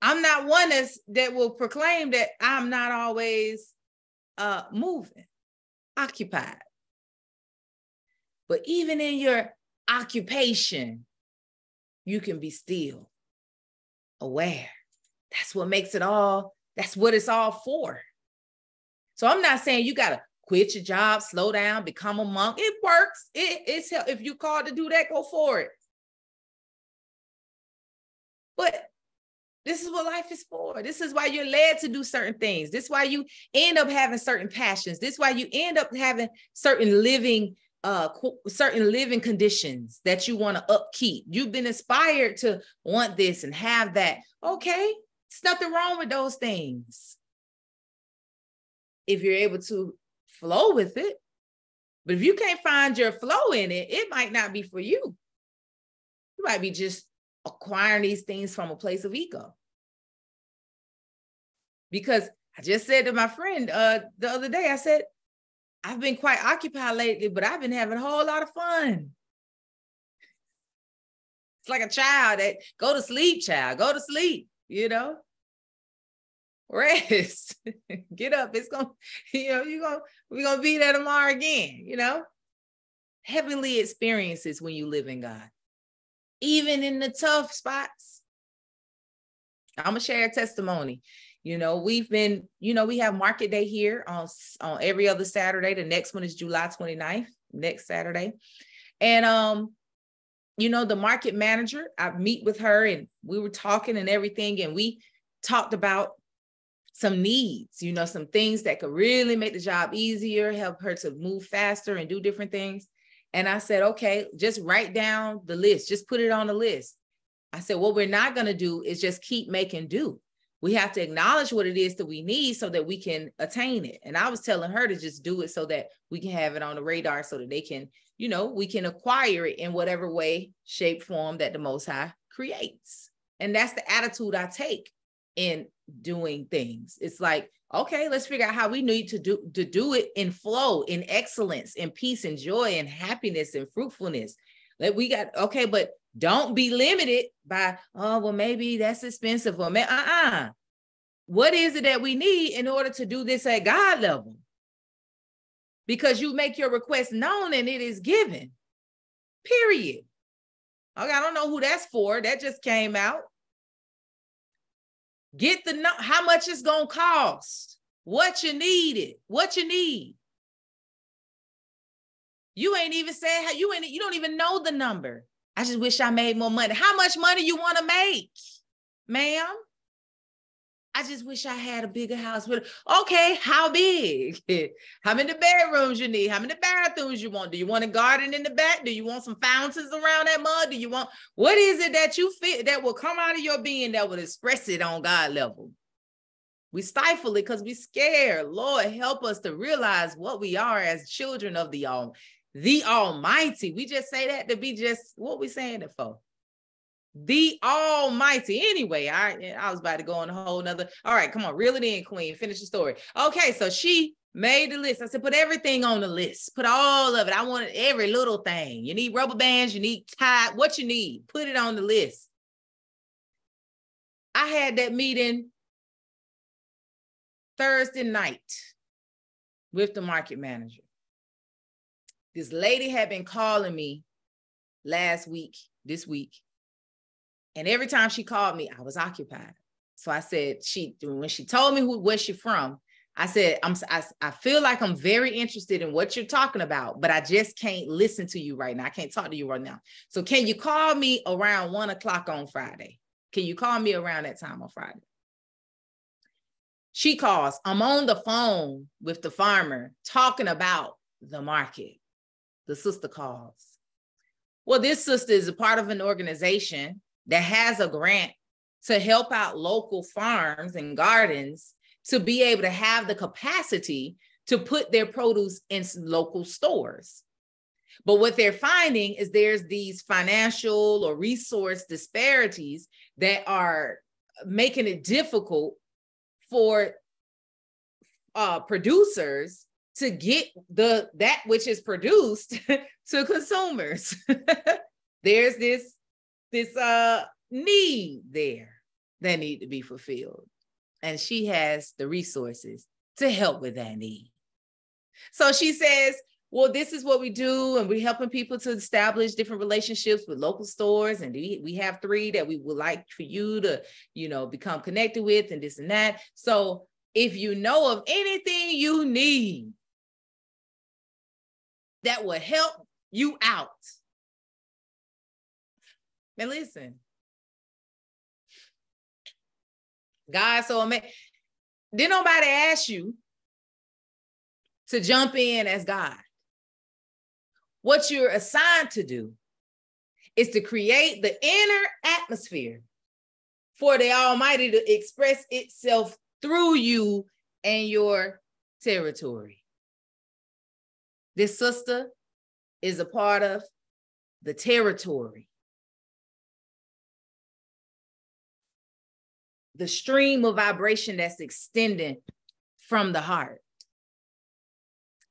I'm not one that's, that will proclaim that I'm not always uh, moving, occupied. But even in your occupation, you can be still, aware. That's what makes it all, that's what it's all for. So I'm not saying you got to quit your job, slow down, become a monk. It works. It, it's if you called to do that, go for it. But this is what life is for. This is why you're led to do certain things. This is why you end up having certain passions. This is why you end up having certain living uh certain living conditions that you want to upkeep. You've been inspired to want this and have that. Okay, it's nothing wrong with those things. If you're able to flow with it. But if you can't find your flow in it, it might not be for you. You might be just acquiring these things from a place of ego. Because I just said to my friend uh, the other day, I said, I've been quite occupied lately, but I've been having a whole lot of fun. It's like a child that go to sleep, child, go to sleep, you know? rest *laughs* get up it's gonna *laughs* you know you're gonna we're gonna be there tomorrow again you know heavenly experiences when you live in god even in the tough spots. I'm gonna share a testimony. You know we've been you know we have market day here on on every other saturday. The next one is july 29th next saturday. And um you know the market manager i meet with her and we were talking and everything and we talked about some needs, you know, some things that could really make the job easier, help her to move faster and do different things. And I said, okay, just write down the list, just put it on the list. I said, what we're not going to do is just keep making do. We have to acknowledge what it is that we need so that we can attain it. And I was telling her to just do it so that we can have it on the radar so that they can, you know, we can acquire it in whatever way, shape, form that the Most High creates. And that's the attitude I take in doing things. It's like, okay, let's figure out how we need to do to do it in flow, in excellence, in peace and joy and happiness and fruitfulness. That we got okay, but don't be limited by oh well maybe that's expensive or man uh-uh. What is it that we need in order to do this at God level? Because you make your request known and it is given. Period. Okay, I don't know who that's for. That just came out. Get the how much it's gonna cost, what you needed, what you need. You ain't even saying how you ain't you don't even know the number. I just wish I made more money. How much money you want to make, ma'am? I just wish I had a bigger house. But okay, how big? *laughs* how many bedrooms you need? How many bathrooms you want? Do you want a garden in the back? Do you want some fountains around that mud? Do you want what is it that you feel that will come out of your being that will express it on God level? We stifle it because we scared. Lord, help us to realize what we are as children of the all, the Almighty. We just say that to be just what we saying it for the Almighty. Anyway, I I was about to go on a whole nother. All right, come on, reel it in, Queen. Finish the story. Okay, so she made the list. I said, put everything on the list. Put all of it. I wanted every little thing. You need rubber bands. You need tie. What you need, put it on the list. I had that meeting Thursday night with the market manager. This lady had been calling me last week, this week, and every time she called me, I was occupied. So I said, she when she told me who where she from, I said, I'm I, I feel like I'm very interested in what you're talking about, but I just can't listen to you right now. I can't talk to you right now. So can you call me around one o'clock on Friday? Can you call me around that time on Friday? She calls. I'm on the phone with the farmer talking about the market. The sister calls. Well, this sister is a part of an organization that has a grant to help out local farms and gardens to be able to have the capacity to put their produce in local stores. But what they're finding is there's these financial or resource disparities that are making it difficult for uh, producers to get the that which is produced *laughs* to consumers. *laughs* there's this this uh need there that need to be fulfilled. And she has the resources to help with that need. So she says, well, this is what we do, and we're helping people to establish different relationships with local stores. And we, we have three that we would like for you to, you know, become connected with, and this and that. So if you know of anything you need that will help you out, and listen, God so amazing. Did nobody ask you to jump in as God? What you're assigned to do is to create the inner atmosphere for the Almighty to express itself through you and your territory. This sister is a part of the territory the stream of vibration that's extending from the heart,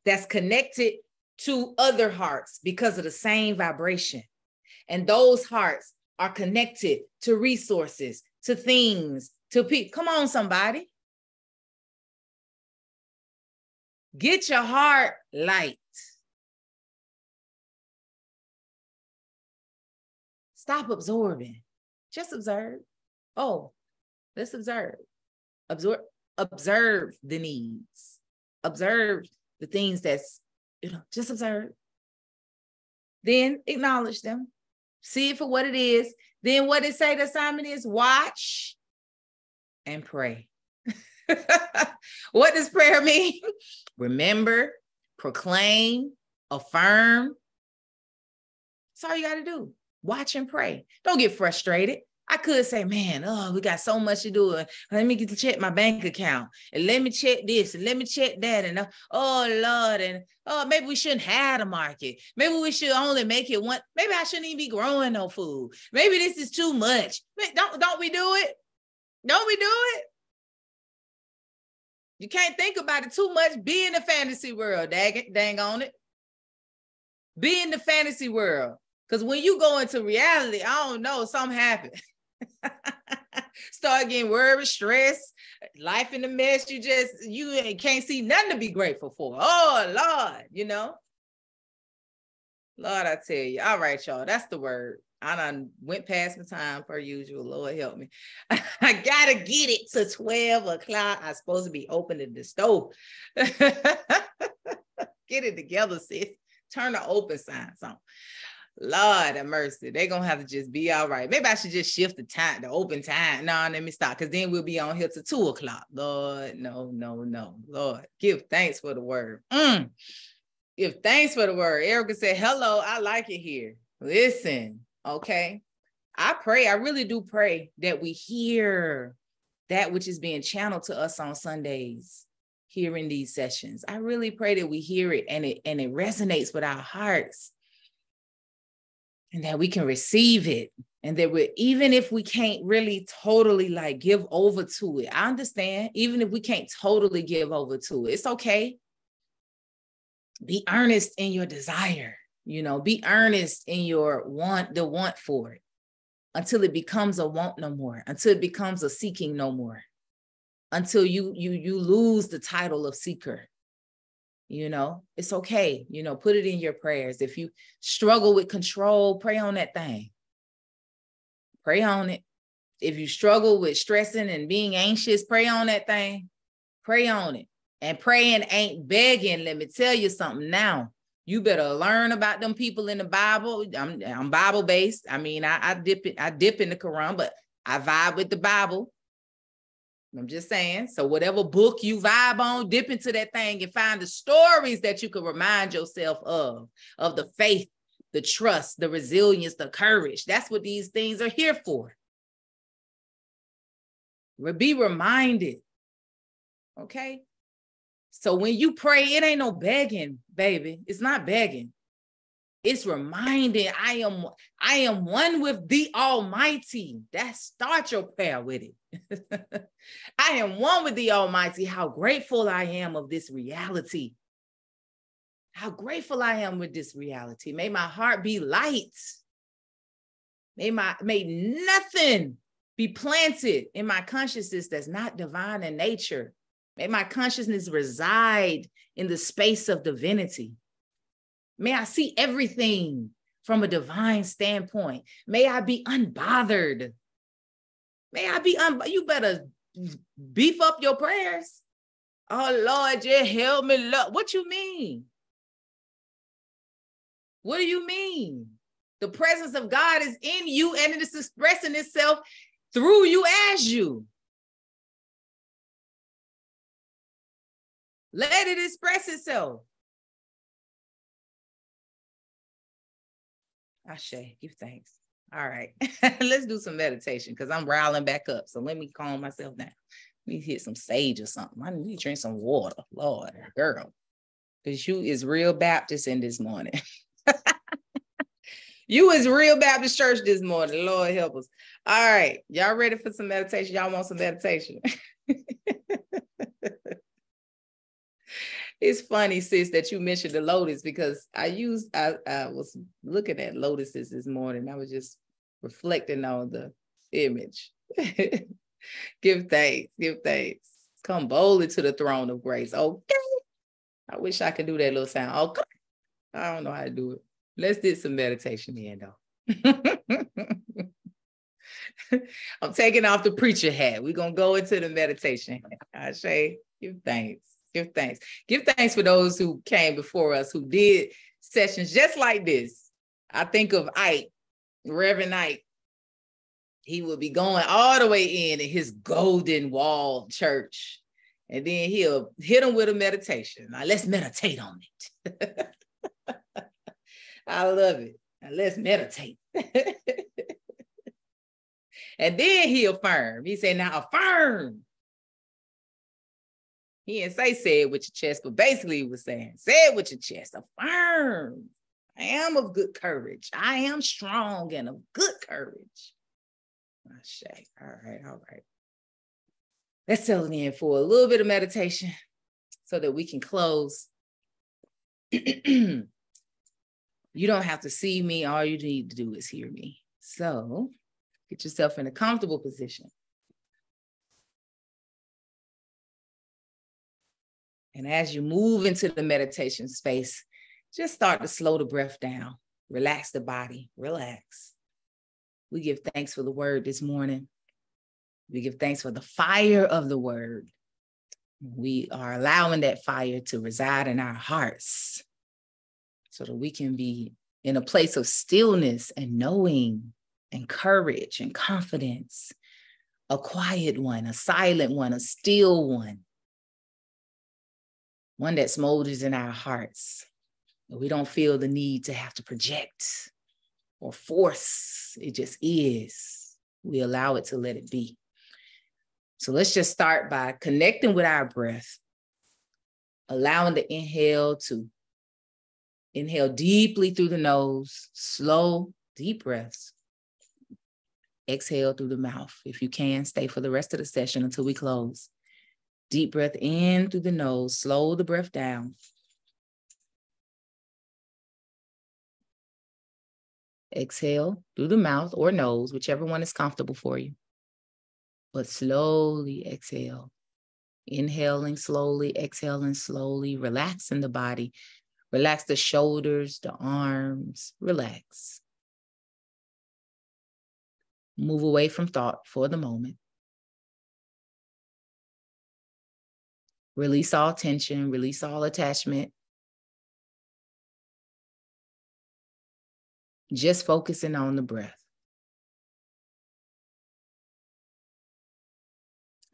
that's connected to other hearts because of the same vibration. And those hearts are connected to resources, to things, to people. Come on, somebody. Get your heart light. Stop absorbing. Just observe. Oh, Let's observe. Observe the needs. Observe the things that's, you know, just observe. Then acknowledge them. See it for what it is. Then what it say the assignment is watch and pray. *laughs* what does prayer mean? *laughs* Remember, proclaim, affirm. That's all you got to do. Watch and pray. Don't get frustrated. I could say, man, oh, we got so much to do. Let me get to check my bank account and let me check this and let me check that. And uh, oh Lord, and oh, maybe we shouldn't have a market. Maybe we should only make it one. Maybe I shouldn't even be growing no food. Maybe this is too much. Don't don't we do it? Don't we do it? You can't think about it too much. Be in the fantasy world, dang, it, dang on it. Be in the fantasy world. Because when you go into reality, I don't know, something happened. *laughs* *laughs* Start getting worried, stressed, life in the mess. You just you can't see nothing to be grateful for. Oh Lord, you know. Lord, I tell you. All right, y'all. That's the word. I done went past my time per usual. Lord help me. *laughs* I gotta get it to 12 o'clock. I'm supposed to be opening the stove. *laughs* get it together, sis. Turn the open signs on. Lord have mercy. They're gonna have to just be all right. Maybe I should just shift the time, the open time. No, let me stop. Because then we'll be on here to two o'clock. Lord, no, no, no. Lord, give thanks for the word. Mm. Give thanks for the word. Erica said, hello, I like it here. Listen, okay. I pray, I really do pray that we hear that which is being channeled to us on Sundays here in these sessions. I really pray that we hear it and it and it resonates with our hearts and that we can receive it. And that we even if we can't really totally like give over to it i understand even if we can't totally give over to it it's okay. Be earnest in your desire you know be earnest in your want the want for it until it becomes a want no more until it becomes a seeking no more until you you you lose the title of seeker you know it's okay you know put it in your prayers. If you struggle with control pray on that thing. Pray on it. If you struggle with stressing and being anxious pray on that thing. Pray on it. And praying ain't begging. Let me tell you something now. You better learn about them people in the bible. I'm, I'm bible based i mean I, I dip it i dip in the quran but i vibe with the bible I'm just saying. So whatever book you vibe on, dip into that thing and find the stories that you can remind yourself of, of the faith, the trust, the resilience, the courage. That's what these things are here for. Be reminded. Okay. So when you pray, it ain't no begging, baby. It's not begging. It's reminding I am I am one with the Almighty. That start your prayer with it. *laughs* I am one with the Almighty. How grateful I am of this reality. How grateful I am with this reality. May my heart be light. May my may nothing be planted in my consciousness that's not divine in nature. May my consciousness reside in the space of divinity. May I see everything from a divine standpoint. May I be unbothered. May I be un- you better beef up your prayers. Oh Lord, just help me. Lord. What you mean? What do you mean? The presence of God is in you and it is expressing itself through you as you. Let it express itself. Ashe, give thanks. All right, *laughs* let's do some meditation because I'm riling back up. So let me calm myself down. Let me hit some sage or something. I need to drink some water, Lord, girl. Because you is real Baptist in this morning. *laughs* you is real Baptist church this morning. Lord help us. All right, y'all ready for some meditation? Y'all want some meditation? *laughs* it's funny, sis, that you mentioned the lotus because I used I, I was looking at lotuses this morning. I was just reflecting on the image. *laughs* give thanks, give thanks. Come boldly to the throne of grace. Okay. I wish I could do that little sound. Okay. I don't know how to do it. Let's do some meditation in though. *laughs* I'm taking off the preacher hat. We're gonna go into the meditation. I say, give thanks. Give thanks. Give thanks for those who came before us who did sessions just like this. I think of Ike, Reverend Ike. He would be going all the way in in his golden wall church. And then he'll hit him with a meditation. Now let's meditate on it. *laughs* I love it. Now let's meditate. *laughs* and then he affirm. He said, now affirm. He didn't say say it with your chest, but basically he was saying, say it with your chest, affirm. I am of good courage. I am strong and of good courage. My shake. All right, all right. Let's settle in for a little bit of meditation so that we can close. *clears throat* you don't have to see me. All you need to do is hear me. So get yourself in a comfortable position. And as you move into the meditation space, just start to slow the breath down, relax the body, relax. We give thanks for the word this morning. We give thanks for the fire of the word. We are allowing that fire to reside in our hearts so that we can be in a place of stillness and knowing and courage and confidence, a quiet one, a silent one, a still one, one that smolders in our hearts. We don't feel the need to have to project or force. It just is. We allow it to let it be. So let's just start by connecting with our breath, allowing the inhale to inhale deeply through the nose, slow, deep breaths. Exhale through the mouth. If you can, stay for the rest of the session until we close. Deep breath in through the nose, slow the breath down. Exhale through the mouth or nose, whichever one is comfortable for you. But slowly exhale. Inhaling slowly, exhaling slowly, relaxing the body. Relax the shoulders, the arms, relax. Move away from thought for the moment. Release all tension, release all attachment. Just focusing on the breath.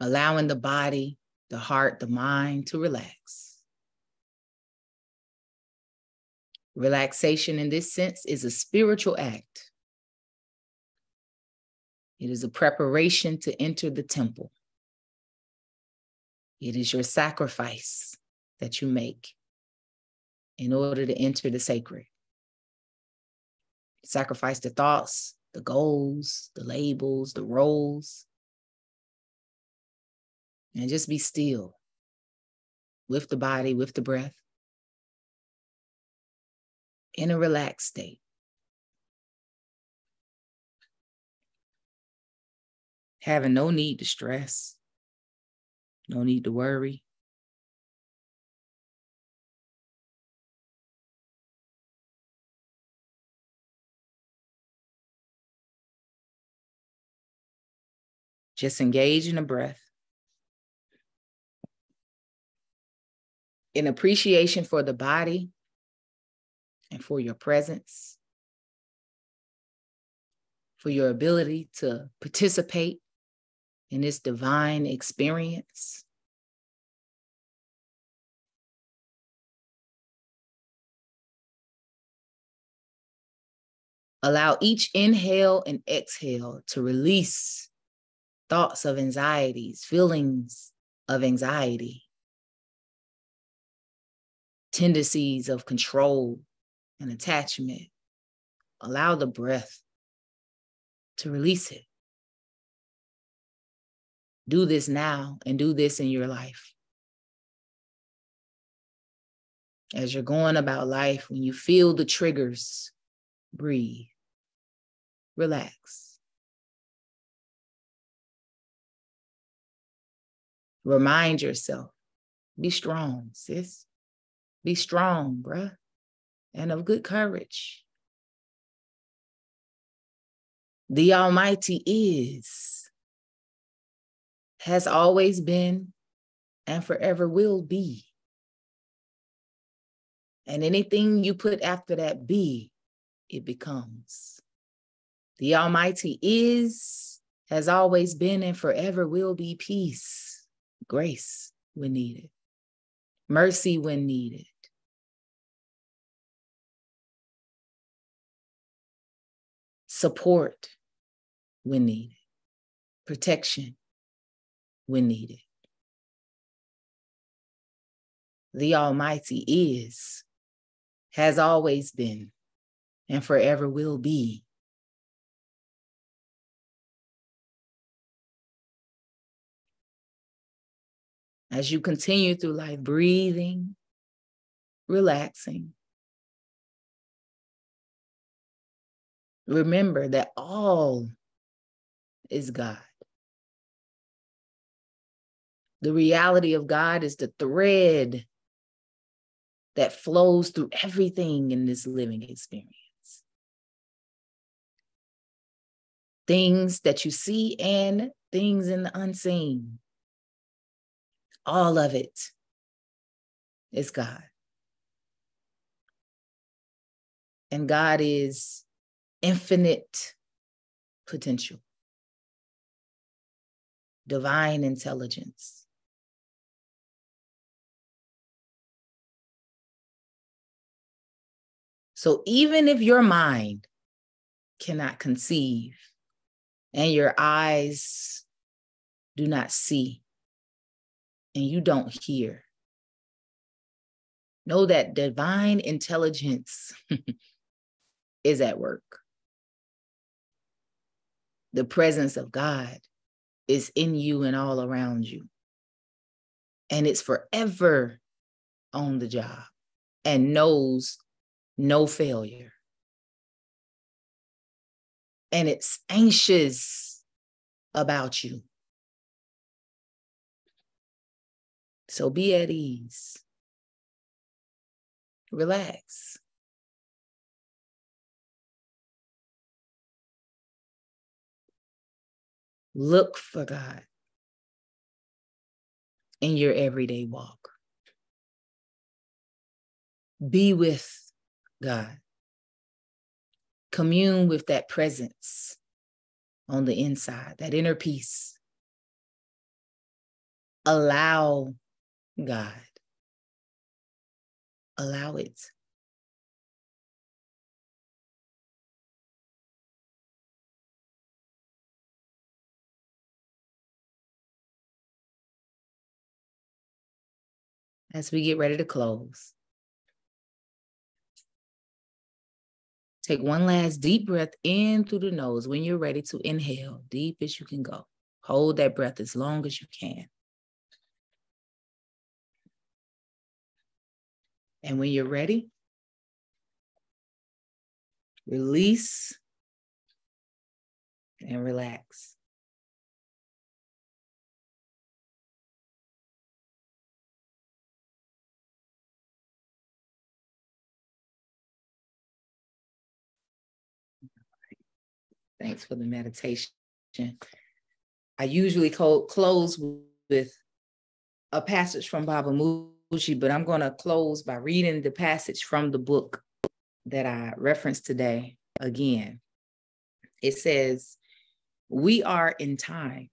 Allowing the body, the heart, the mind to relax. Relaxation in this sense is a spiritual act. It is a preparation to enter the temple. It is your sacrifice that you make in order to enter the sacred. Sacrifice the thoughts, the goals, the labels, the roles, and just be still with the body, with the breath, in a relaxed state. Having no need to stress, no need to worry. Just engage in the breath. In appreciation for the body and for your presence, for your ability to participate in this divine experience. Allow each inhale and exhale to release thoughts of anxieties, feelings of anxiety, tendencies of control and attachment. Allow the breath to release it. Do this now and do this in your life. As you're going about life, when you feel the triggers, breathe, relax. Remind yourself be strong, sis. Be strong, bruh, and of good courage. The Almighty is has always been, and forever will be. And anything you put after that be, it becomes. The Almighty is, has always been, and forever will be peace, grace when needed, mercy when needed. Support when needed, protection when needed. The Almighty is, has always been, and forever will be. As you continue through life, breathing, relaxing, remember that all is God. The reality of God is the thread that flows through everything in this living experience. Things that you see and things in the unseen. All of it is God. And God is infinite potential, divine intelligence. So even if your mind cannot conceive and your eyes do not see and you don't hear, know that divine intelligence *laughs* is at work. The presence of God is in you and all around you. And it's forever on the job and knows no failure. And it's anxious about you. So be at ease. Relax. Look for God in your everyday walk. Be with God. Commune with that presence on the inside, that inner peace. Allow God. Allow it. as we get ready to close. Take one last deep breath in through the nose. When you're ready to inhale, deep as you can go. Hold that breath as long as you can. And when you're ready, release and relax. Thanks for the meditation. I usually close with a passage from Baba Muji, but I'm going to close by reading the passage from the book that I referenced today again. It says, We are in time.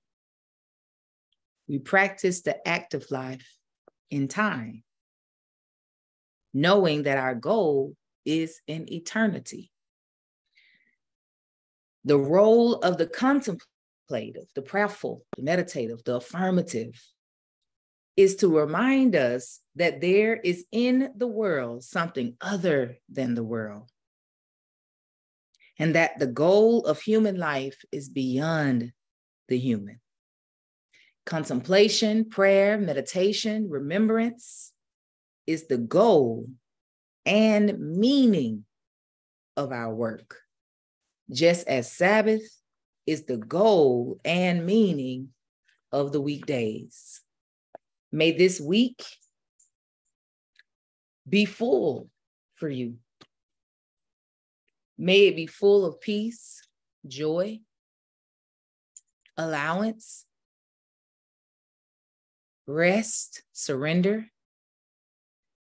We practice the active life in time, knowing that our goal is in eternity. The role of the contemplative, the prayerful, the meditative, the affirmative is to remind us that there is in the world something other than the world. And that the goal of human life is beyond the human. Contemplation, prayer, meditation, remembrance is the goal and meaning of our work just as Sabbath is the goal and meaning of the weekdays. May this week be full for you. May it be full of peace, joy, allowance, rest, surrender.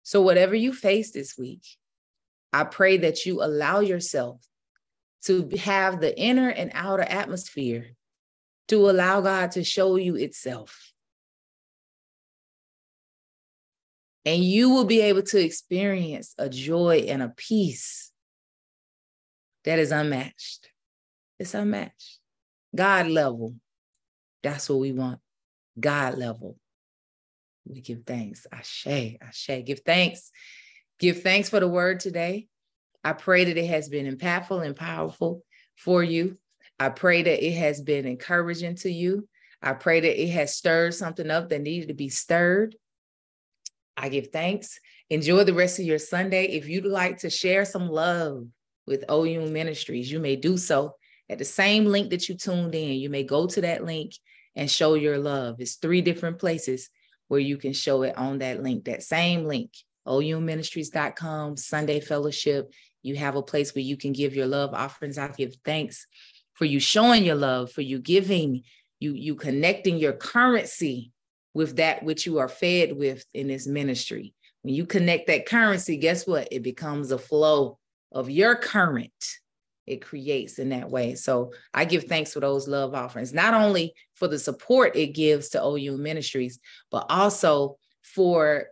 So, whatever you face this week, I pray that you allow yourself to have the inner and outer atmosphere to allow God to show you itself. And you will be able to experience a joy and a peace that is unmatched. It's unmatched. God level. That's what we want. God level. We give thanks. Ashe, Ashe. Give thanks. Give thanks for the word today. I pray that it has been impactful and powerful for you. I pray that it has been encouraging to you. I pray that it has stirred something up that needed to be stirred. I give thanks. Enjoy the rest of your Sunday. If you'd like to share some love with Oyun Ministries, you may do so at the same link that you tuned in. You may go to that link and show your love. It's three different places where you can show it on that link, that same link. oyunministries.com, Sunday Fellowship. You have a place where you can give your love offerings. I give thanks for you showing your love, for you giving, you, you connecting your currency with that which you are fed with in this ministry. When you connect that currency, guess what? It becomes a flow of your current. It creates in that way. So I give thanks for those love offerings, not only for the support it gives to Oyun ministries, but also for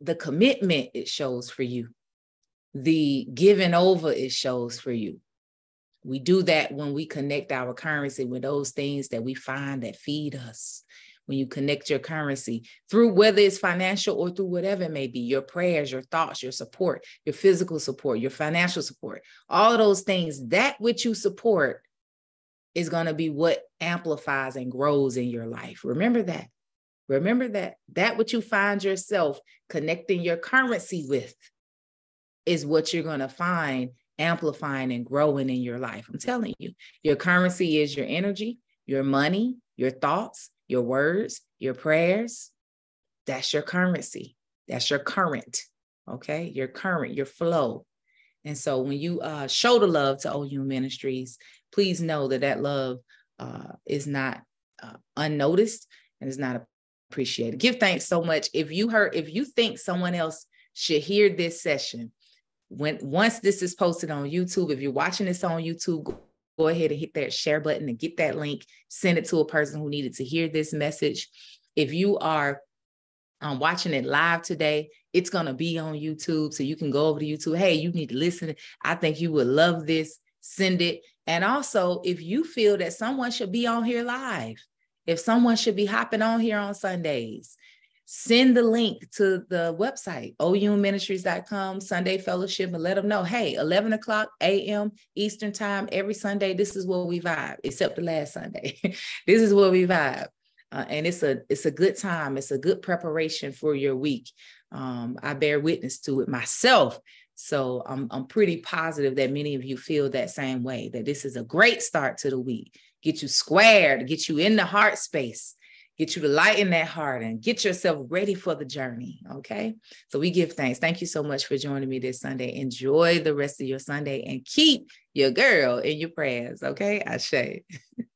the commitment it shows for you, the giving over it shows for you. We do that when we connect our currency with those things that we find that feed us. When you connect your currency through whether it's financial or through whatever it may be, your prayers, your thoughts, your support, your physical support, your financial support, all of those things, that which you support is going to be what amplifies and grows in your life. Remember that. Remember that that what you find yourself connecting your currency with is what you're going to find amplifying and growing in your life. I'm telling you, your currency is your energy, your money, your thoughts, your words, your prayers. That's your currency. That's your current. Okay. Your current, your flow. And so when you uh, show the love to Oyun Ministries, please know that that love uh, is not uh, unnoticed and is not appreciated. Give thanks so much. If you heard, if you think someone else should hear this session, when once this is posted on YouTube, if you're watching this on YouTube, go ahead and hit that share button and get that link, send it to a person who needed to hear this message. If you are um, watching it live today, it's going to be on YouTube. So you can go over to YouTube. Hey, you need to listen. I think you would love this. Send it. And also, if you feel that someone should be on here live, if someone should be hopping on here on Sundays, send the link to the website, oyunministries.com, Sunday Fellowship, and let them know, hey, 11 o'clock a.m. Eastern Time every Sunday, this is where we vibe, except the last Sunday. *laughs* this is where we vibe. Uh, and it's a it's a good time. It's a good preparation for your week. Um, I bear witness to it myself. So I'm I'm pretty positive that many of you feel that same way. That this is a great start to the week. Get you squared, get you in the heart space, get you to lighten that heart and get yourself ready for the journey. Okay. So we give thanks. Thank you so much for joining me this Sunday. Enjoy the rest of your Sunday and keep your girl in your prayers. Okay. I say. *laughs*